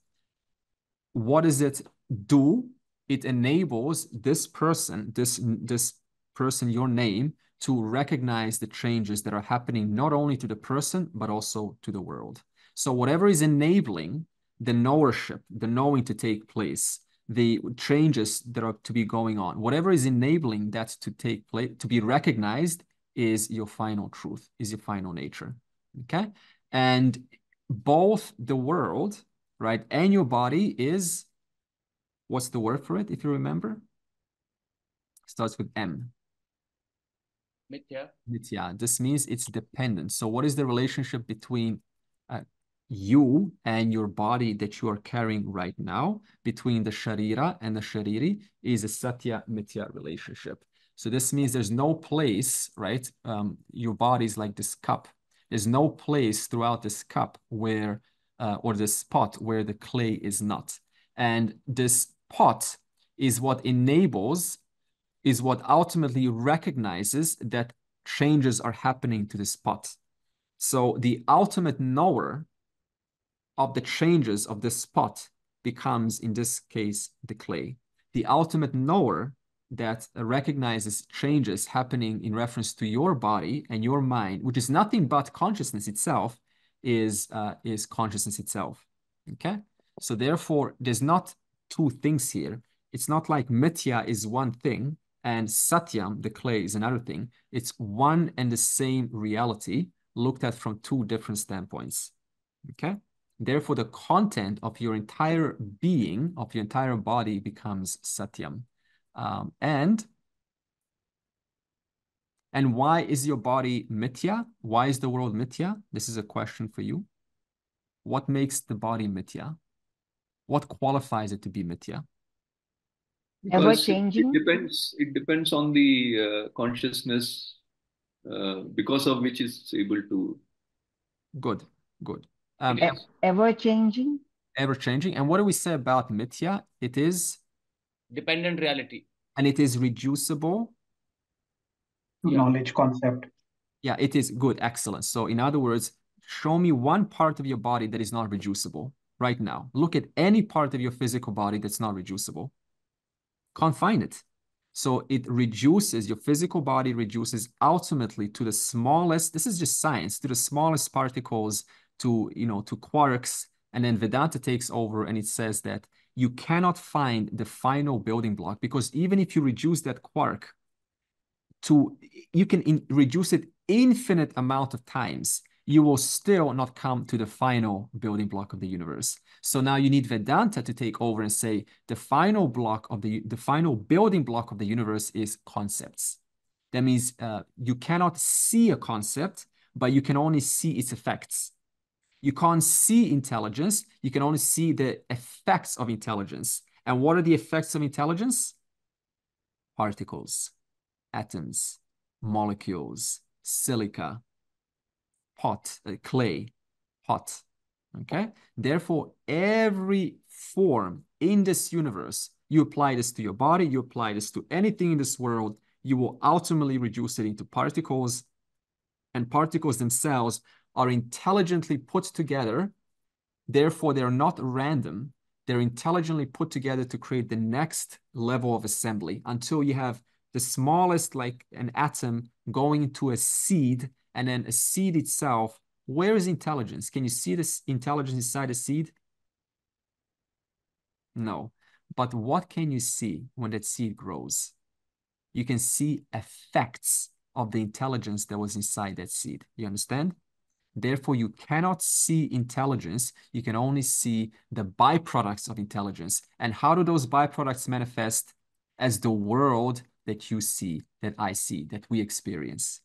what does it do? It enables this person, this this person, your name, to recognize the changes that are happening not only to the person but also to the world. So whatever is enabling the knowership, the knowing to take place, the changes that are to be going on. Whatever is enabling that to take place, to be recognized is your final truth, is your final nature. Okay. And both the world, right, and your body is what's the word for it, if you remember? Starts with M. Mithya. Mithya. This means it's dependent. So what is the relationship between uh, you and your body that you are carrying right now between the sharira and the shariri is a satya mithya relationship. So this means there's no place, right? Um, your body is like this cup. There's no place throughout this cup where, uh, or this pot where the clay is not. And this pot is what enables, is what ultimately recognizes that changes are happening to this pot. So the ultimate knower of the changes of the spot becomes, in this case, the clay. The ultimate knower that recognizes changes happening in reference to your body and your mind, which is nothing but consciousness itself, is uh, is consciousness itself. Okay, so therefore, there's not two things here. It's not like mithya is one thing and satyam, the clay, is another thing. It's one and the same reality looked at from two different standpoints. Okay. Therefore, the content of your entire being, of your entire body becomes satyam. Um, and and why is your body mithya? Why is the world mithya? This is a question for you. What makes the body mithya? What qualifies it to be mithya? Ever changing. It depends. It depends on the uh, consciousness, uh, because of which is able to. Good. Good. Um, ever changing? Ever changing. And what do we say about mithya? It is dependent reality. And it is reducible. Yeah. Knowledge concept. Yeah, it is good. Excellent. So, in other words, show me one part of your body that is not reducible. right now. Look at any part of your physical body that's not reducible. Can't find it. So it reduces, your physical body reduces ultimately to the smallest, this is just science, to the smallest particles, to, you know, to quarks. And then Vedanta takes over and it says that you cannot find the final building block because even if you reduce that quark to, you can in, reduce it infinite amount of times you will still not come to the final building block of the universe. So now you need Vedanta to take over and say the final block of the the final building block of the universe is concepts. That means uh, you cannot see a concept, but you can only see its effects. You can't see intelligence, you can only see the effects of intelligence. And what are the effects of intelligence? Particles, atoms, molecules, silica, pot, uh, clay, pot. Okay. Therefore, every form in this universe, you apply this to your body, you apply this to anything in this world, you will ultimately reduce it into particles. And particles themselves are intelligently put together. Therefore, they're not random. They're intelligently put together to create the next level of assembly until you have the smallest, like an atom, going into a seed and then a seed itself, where is intelligence? Can you see this intelligence inside a seed? No. But what can you see when that seed grows? You can see effects of the intelligence that was inside that seed. You understand? Therefore, you cannot see intelligence. You can only see the byproducts of intelligence. And how do those byproducts manifest as the world that you see, that I see, that we experience?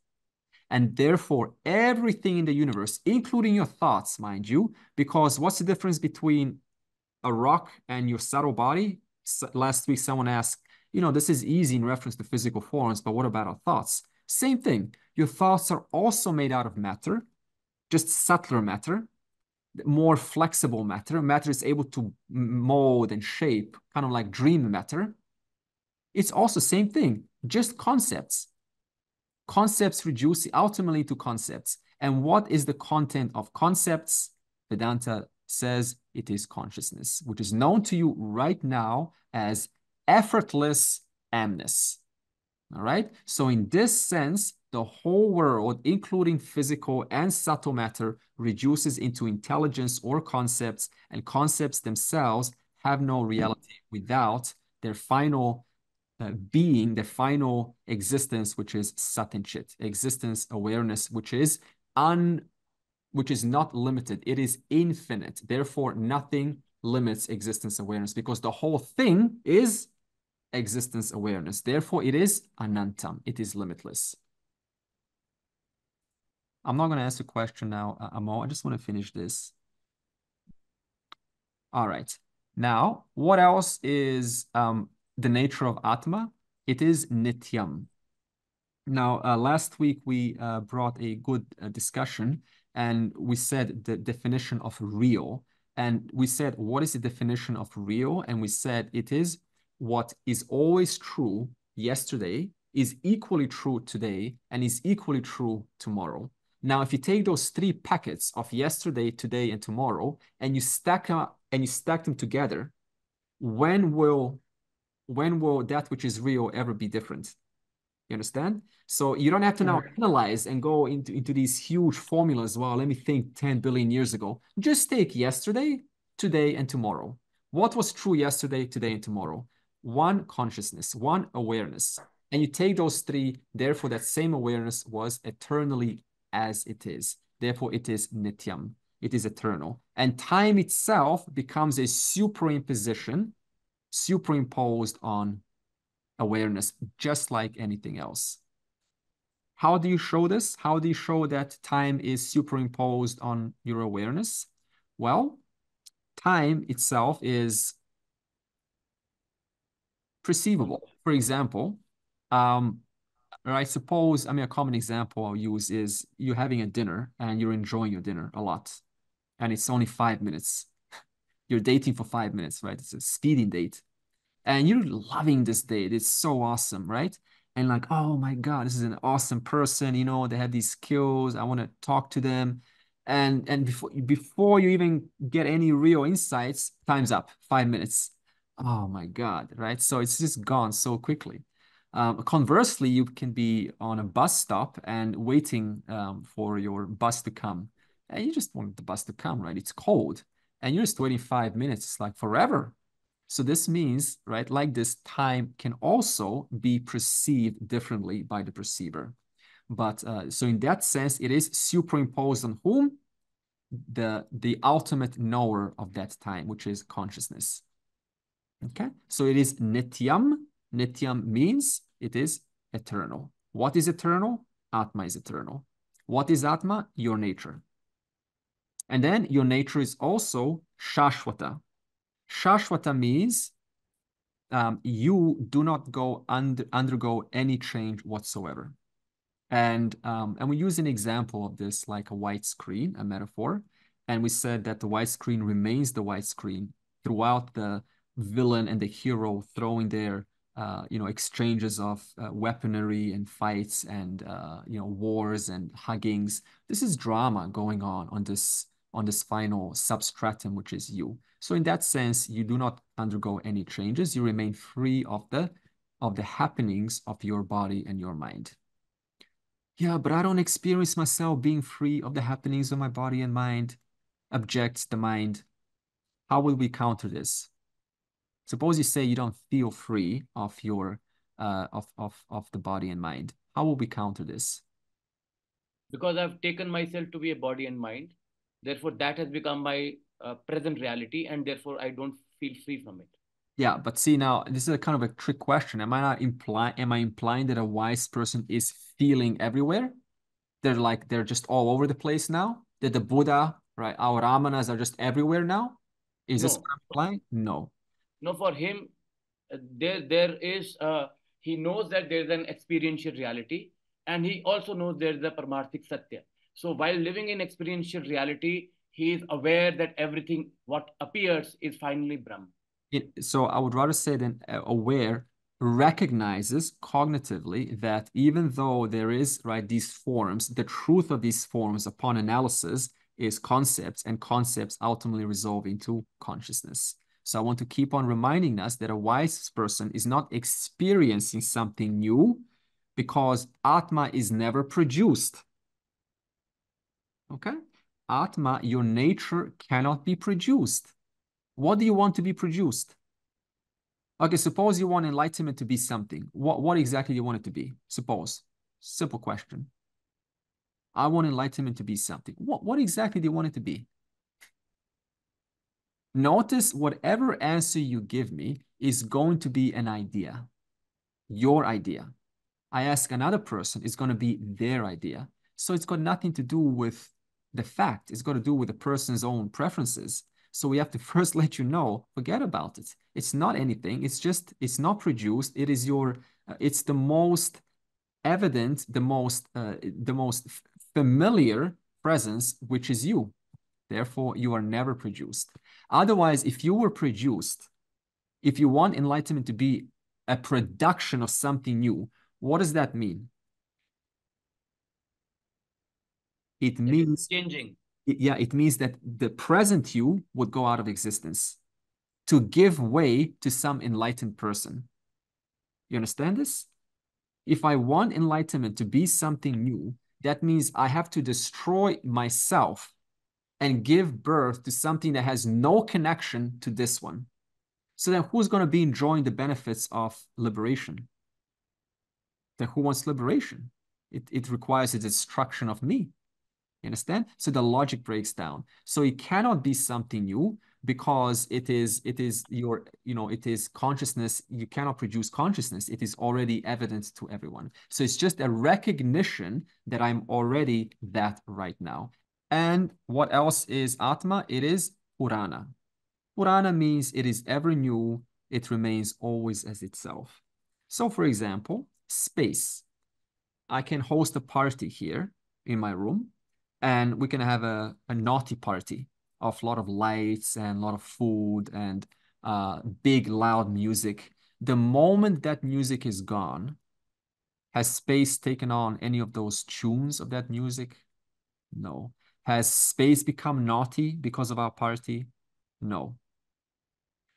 And therefore, everything in the universe, including your thoughts, mind you, because what's the difference between a rock and your subtle body? Last week, someone asked, you know, this is easy in reference to physical forms, but what about our thoughts? Same thing. Your thoughts are also made out of matter, just subtler matter, more flexible matter. Matter is able to mold and shape, kind of like dream matter. It's also same thing, just concepts concepts reduce ultimately to concepts. And what is the content of concepts? Vedanta says it is consciousness, which is known to you right now as effortless amness. All right. So in this sense, the whole world, including physical and subtle matter, reduces into intelligence or concepts, and concepts themselves have no reality without their final uh, being, their final existence, which is satinchit, existence awareness, which is un, which is not limited. It is infinite. Therefore, nothing limits existence awareness because the whole thing is existence awareness. Therefore, it is anantam. It is limitless. I'm not going to ask a question now, uh, Amol. I just want to finish this. All right. Now, what else is um, the nature of Atma, it is Nityam. Now, uh, last week we uh, brought a good uh, discussion and we said the definition of real. And we said, what is the definition of real? And we said it is what is always true yesterday, is equally true today, and is equally true tomorrow. Now, if you take those three packets of yesterday, today, and tomorrow, and you stack them and you stack them together, when will when will that which is real ever be different? You understand? So you don't have to now analyze and go into, into these huge formulas. Well, let me think 10 billion years ago. Just take yesterday, today, and tomorrow. What was true yesterday, today, and tomorrow? One consciousness, one awareness. And you take those three, therefore, that same awareness was eternally as it is. Therefore, it is nityam. It is eternal. And time itself becomes a superimposition superimposed on awareness, just like anything else. How do you show this? How do you show that time is superimposed on your awareness? Well, time itself is perceivable. For example, um, I suppose, I mean, a common example I'll use is you're having a dinner and you're enjoying your dinner a lot, and it's only five minutes you're dating for five minutes, right? It's a speeding date. And you're loving this date. It's so awesome, right? And like, oh my God, this is an awesome person. You know, they have these skills. I want to talk to them. and and before before you even get any real insights, time's up, five minutes. Oh my God, right? So it's just gone so quickly. Um, conversely, you can be on a bus stop and waiting um, for your bus to come. And you just want the bus to come, right? It's cold. And you're just waiting five minutes, it's like forever. So this means, right, like this time can also be perceived differently by the perceiver. But uh, so in that sense, it is superimposed on whom? The, the ultimate knower of that time, which is consciousness. Okay, so it is nityam. Nityam means it is eternal. What is eternal? Atma is eternal. What is Atma? Your nature. And then your nature is also Shashwata. Shashwata means um, you do not go under, undergo any change whatsoever. And um, and we use an example of this like a white screen, a metaphor. And we said that the white screen remains the white screen throughout the villain and the hero throwing their uh, you know exchanges of uh, weaponry and fights and uh, you know wars and huggings. This is drama going on on this on this final substratum, which is you. So in that sense, you do not undergo any changes. You remain free of the of the happenings of your body and your mind. Yeah, but I don't experience myself being free of the happenings of my body and mind, objects the mind. How will we counter this? Suppose you say you don't feel free of your uh, of, of, of the body and mind. How will we counter this? Because I've taken myself to be a body and mind. Therefore, that has become my uh, present reality, and therefore I don't feel free from it. Yeah, but see now, this is a kind of a trick question. Am I not implying? Am I implying that a wise person is feeling everywhere? They're like they're just all over the place now. That the Buddha, right? Our Ramanas are just everywhere now. Is no. this what I'm implying? No. No, for him, uh, there there is. Uh, he knows that there is an experiential reality, and he also knows there is a paramarthik satya. So while living in experiential reality, he is aware that everything what appears is finally Brahman so I would rather say than uh, aware recognizes cognitively that even though there is right these forms, the truth of these forms upon analysis is concepts, and concepts ultimately resolve into consciousness. So I want to keep on reminding us that a wise person is not experiencing something new because Atma is never produced. Okay? Atma, your nature cannot be produced. What do you want to be produced? Okay, suppose you want enlightenment to be something. What, what exactly do you want it to be? Suppose. Simple question. I want enlightenment to be something. What, what exactly do you want it to be? Notice whatever answer you give me is going to be an idea, your idea. I ask another person, it's going to be their idea. So it's got nothing to do with the fact. It's got to do with the person's own preferences. So we have to first let you know, forget about it. It's not anything. It's just, it's not produced. It is your, uh, it's the most evident, the most, uh, the most familiar presence, which is you. Therefore, you are never produced. Otherwise, if you were produced, if you want enlightenment to be a production of something new, what does that mean? It means changing yeah, it means that the present you would go out of existence to give way to some enlightened person. You understand this? If I want enlightenment to be something new, that means I have to destroy myself and give birth to something that has no connection to this one. So then who's going to be enjoying the benefits of liberation? Then who wants liberation? It, it requires a destruction of me. You understand? So the logic breaks down. So it cannot be something new because it is it is your you know it is consciousness you cannot produce consciousness it is already evident to everyone so it's just a recognition that i'm already that right now and what else is atma it is purana purana means it is ever new it remains always as itself so for example space i can host a party here in my room and we can have a, a naughty party of a lot of lights and a lot of food and uh, big loud music. The moment that music is gone, has space taken on any of those tunes of that music? No. Has space become naughty because of our party? No.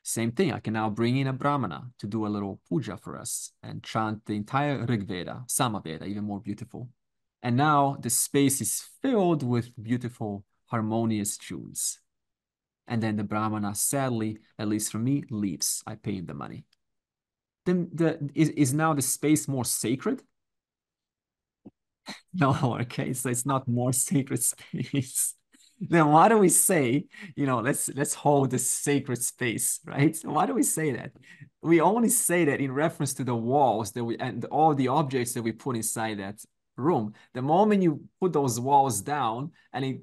Same thing, I can now bring in a Brahmana to do a little puja for us and chant the entire Rig Veda, Samaveda, even more beautiful. And now the space is filled with beautiful, harmonious tunes. And then the Brahmana, sadly, at least for me, leaves. I pay him the money. Then the is, is now the space more sacred? No, okay, so it's not more sacred space then why do we say, you know, let's let's hold the sacred space, right? Why do we say that? We only say that in reference to the walls that we and all the objects that we put inside that room. The moment you put those walls down and it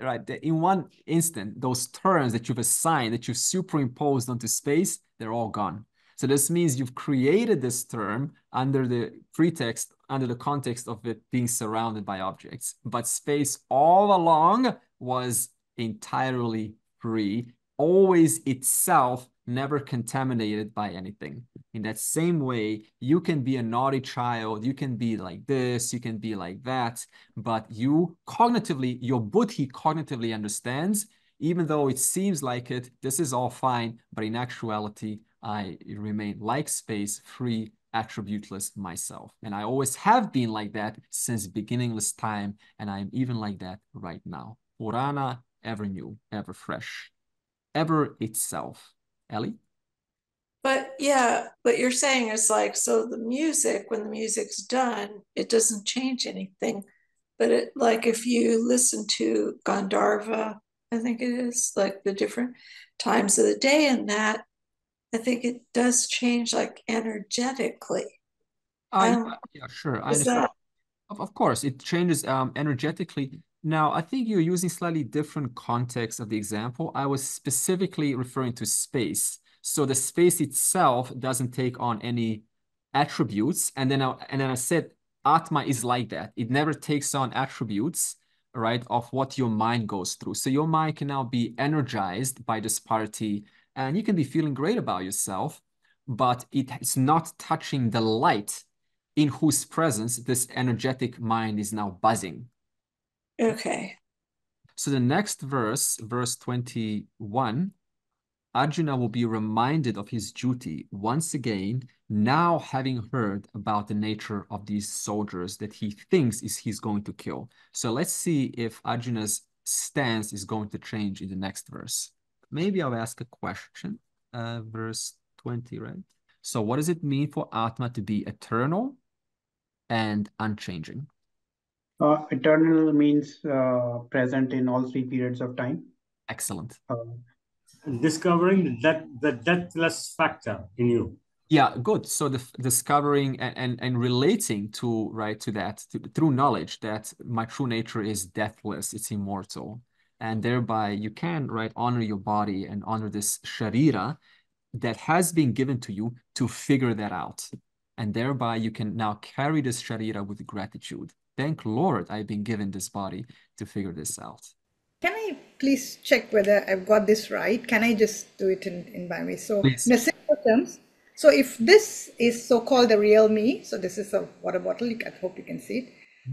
right in one instant, those terms that you've assigned, that you've superimposed onto space, they're all gone. So this means you've created this term under the pretext, under the context of it being surrounded by objects. But space all along was entirely free, always itself never contaminated by anything. In that same way, you can be a naughty child, you can be like this, you can be like that, but you cognitively, your buddhi cognitively understands, even though it seems like it, this is all fine, but in actuality, I remain like space, free, attributeless myself. And I always have been like that since beginningless time, and I'm even like that right now. Purana, ever new, ever fresh, ever itself. Ellie? But yeah, what you're saying is like, so the music, when the music's done, it doesn't change anything. But it like if you listen to Gandharva, I think it is, like the different times of the day and that, I think it does change like energetically. I, um, yeah, sure. I that Of, of course, it changes um, energetically. Now, I think you're using slightly different context of the example. I was specifically referring to space. So the space itself doesn't take on any attributes. And then I, and then I said Atma is like that. It never takes on attributes, right, of what your mind goes through. So your mind can now be energized by this party and you can be feeling great about yourself, but it's not touching the light in whose presence this energetic mind is now buzzing. okay? So the next verse, verse 21, Arjuna will be reminded of his duty once again, now having heard about the nature of these soldiers that he thinks is he's going to kill. So let's see if Arjuna's stance is going to change in the next verse. Maybe I'll ask a question, uh, verse 20, right? So what does it mean for Atma to be eternal and unchanging? Uh, eternal means uh, present in all three periods of time. Excellent. Uh, discovering that death, the deathless factor in you. Yeah, good. So the discovering and, and and relating to right to that to, through knowledge that my true nature is deathless, it's immortal, and thereby you can right honor your body and honor this sharira that has been given to you to figure that out, and thereby you can now carry this sharira with gratitude. Thank Lord, I've been given this body to figure this out. Can I please check whether I've got this right? Can I just do it in, in my way? So, Please. in a simple terms, so if this is so-called the real me, so this is a water bottle, you can, I hope you can see it.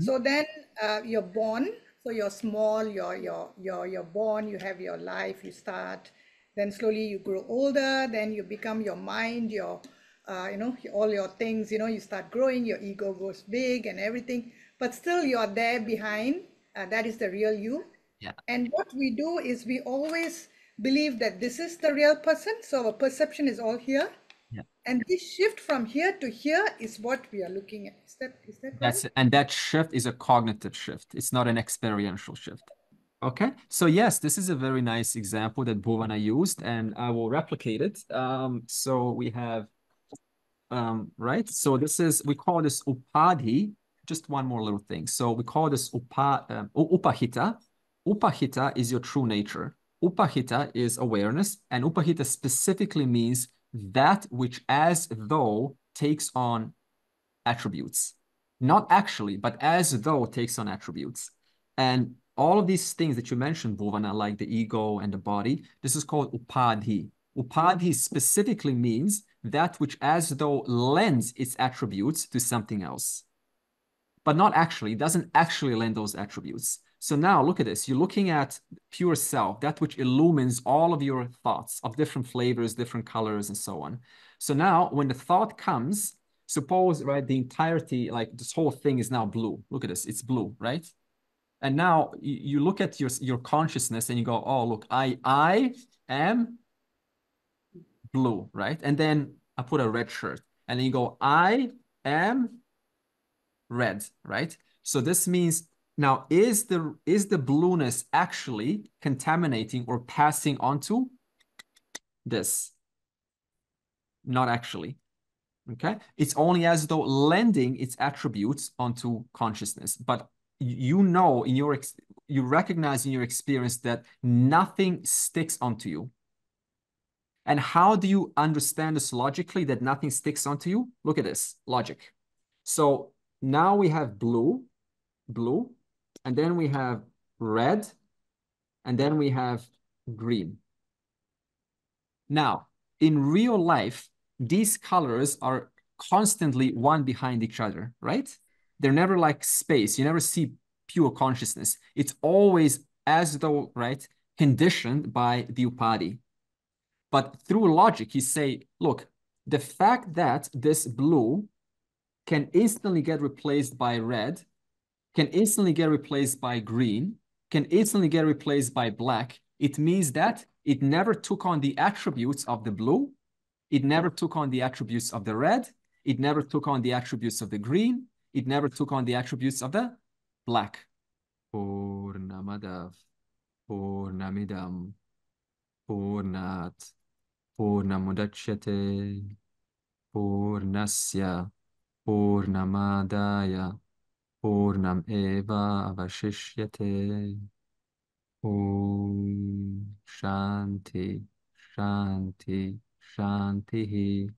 So then uh, you're born, so you're small, you're, you're, you're, you're born, you have your life, you start, then slowly you grow older, then you become your mind, your, uh, you know, all your things, you know, you start growing, your ego goes big and everything, but still you're there behind, uh, that is the real you. Yeah. And what we do is we always believe that this is the real person. So our perception is all here. Yeah. And this shift from here to here is what we are looking at. Is that is that That's right? and that shift is a cognitive shift. It's not an experiential shift. Okay, so yes, this is a very nice example that Bhuvana used, and I will replicate it. Um, so we have, um, right? So this is we call this upadhi. Just one more little thing. So we call this upa um, upahita. Upahita is your true nature. Upahita is awareness, and upahita specifically means that which as though takes on attributes. Not actually, but as though takes on attributes. And all of these things that you mentioned, Bhuvana, like the ego and the body, this is called upadhi. Upadhi specifically means that which as though lends its attributes to something else. But not actually, it doesn't actually lend those attributes. So now look at this. You're looking at pure self, that which illumines all of your thoughts of different flavors, different colors, and so on. So now when the thought comes, suppose, right, the entirety, like this whole thing is now blue. Look at this, it's blue, right? And now you, you look at your, your consciousness and you go, oh, look, I, I am blue, right? And then I put a red shirt. And then you go, I am red, right? So this means now is the is the blueness actually contaminating or passing onto this? Not actually. Okay. It's only as though lending its attributes onto consciousness. But you know in your you recognize in your experience that nothing sticks onto you and how do you understand this logically that nothing sticks onto you? Look at this logic. So now we have blue, blue, and then we have red, and then we have green. Now, in real life, these colors are constantly one behind each other, right? They're never like space. You never see pure consciousness. It's always as though, right, conditioned by the upadhi. But through logic, you say, look, the fact that this blue can instantly get replaced by red, can instantly get replaced by green, can instantly get replaced by black, it means that it never took on the attributes of the blue, it never took on the attributes of the red, it never took on the attributes of the green, it never took on the attributes of the black. Purnamadah, Purnamidam, Purnat, Purnamudachate, Purnasya, Purnamadaya. Purnam Eva Avashishyate. Om Shanti, Shanti, Shantihi.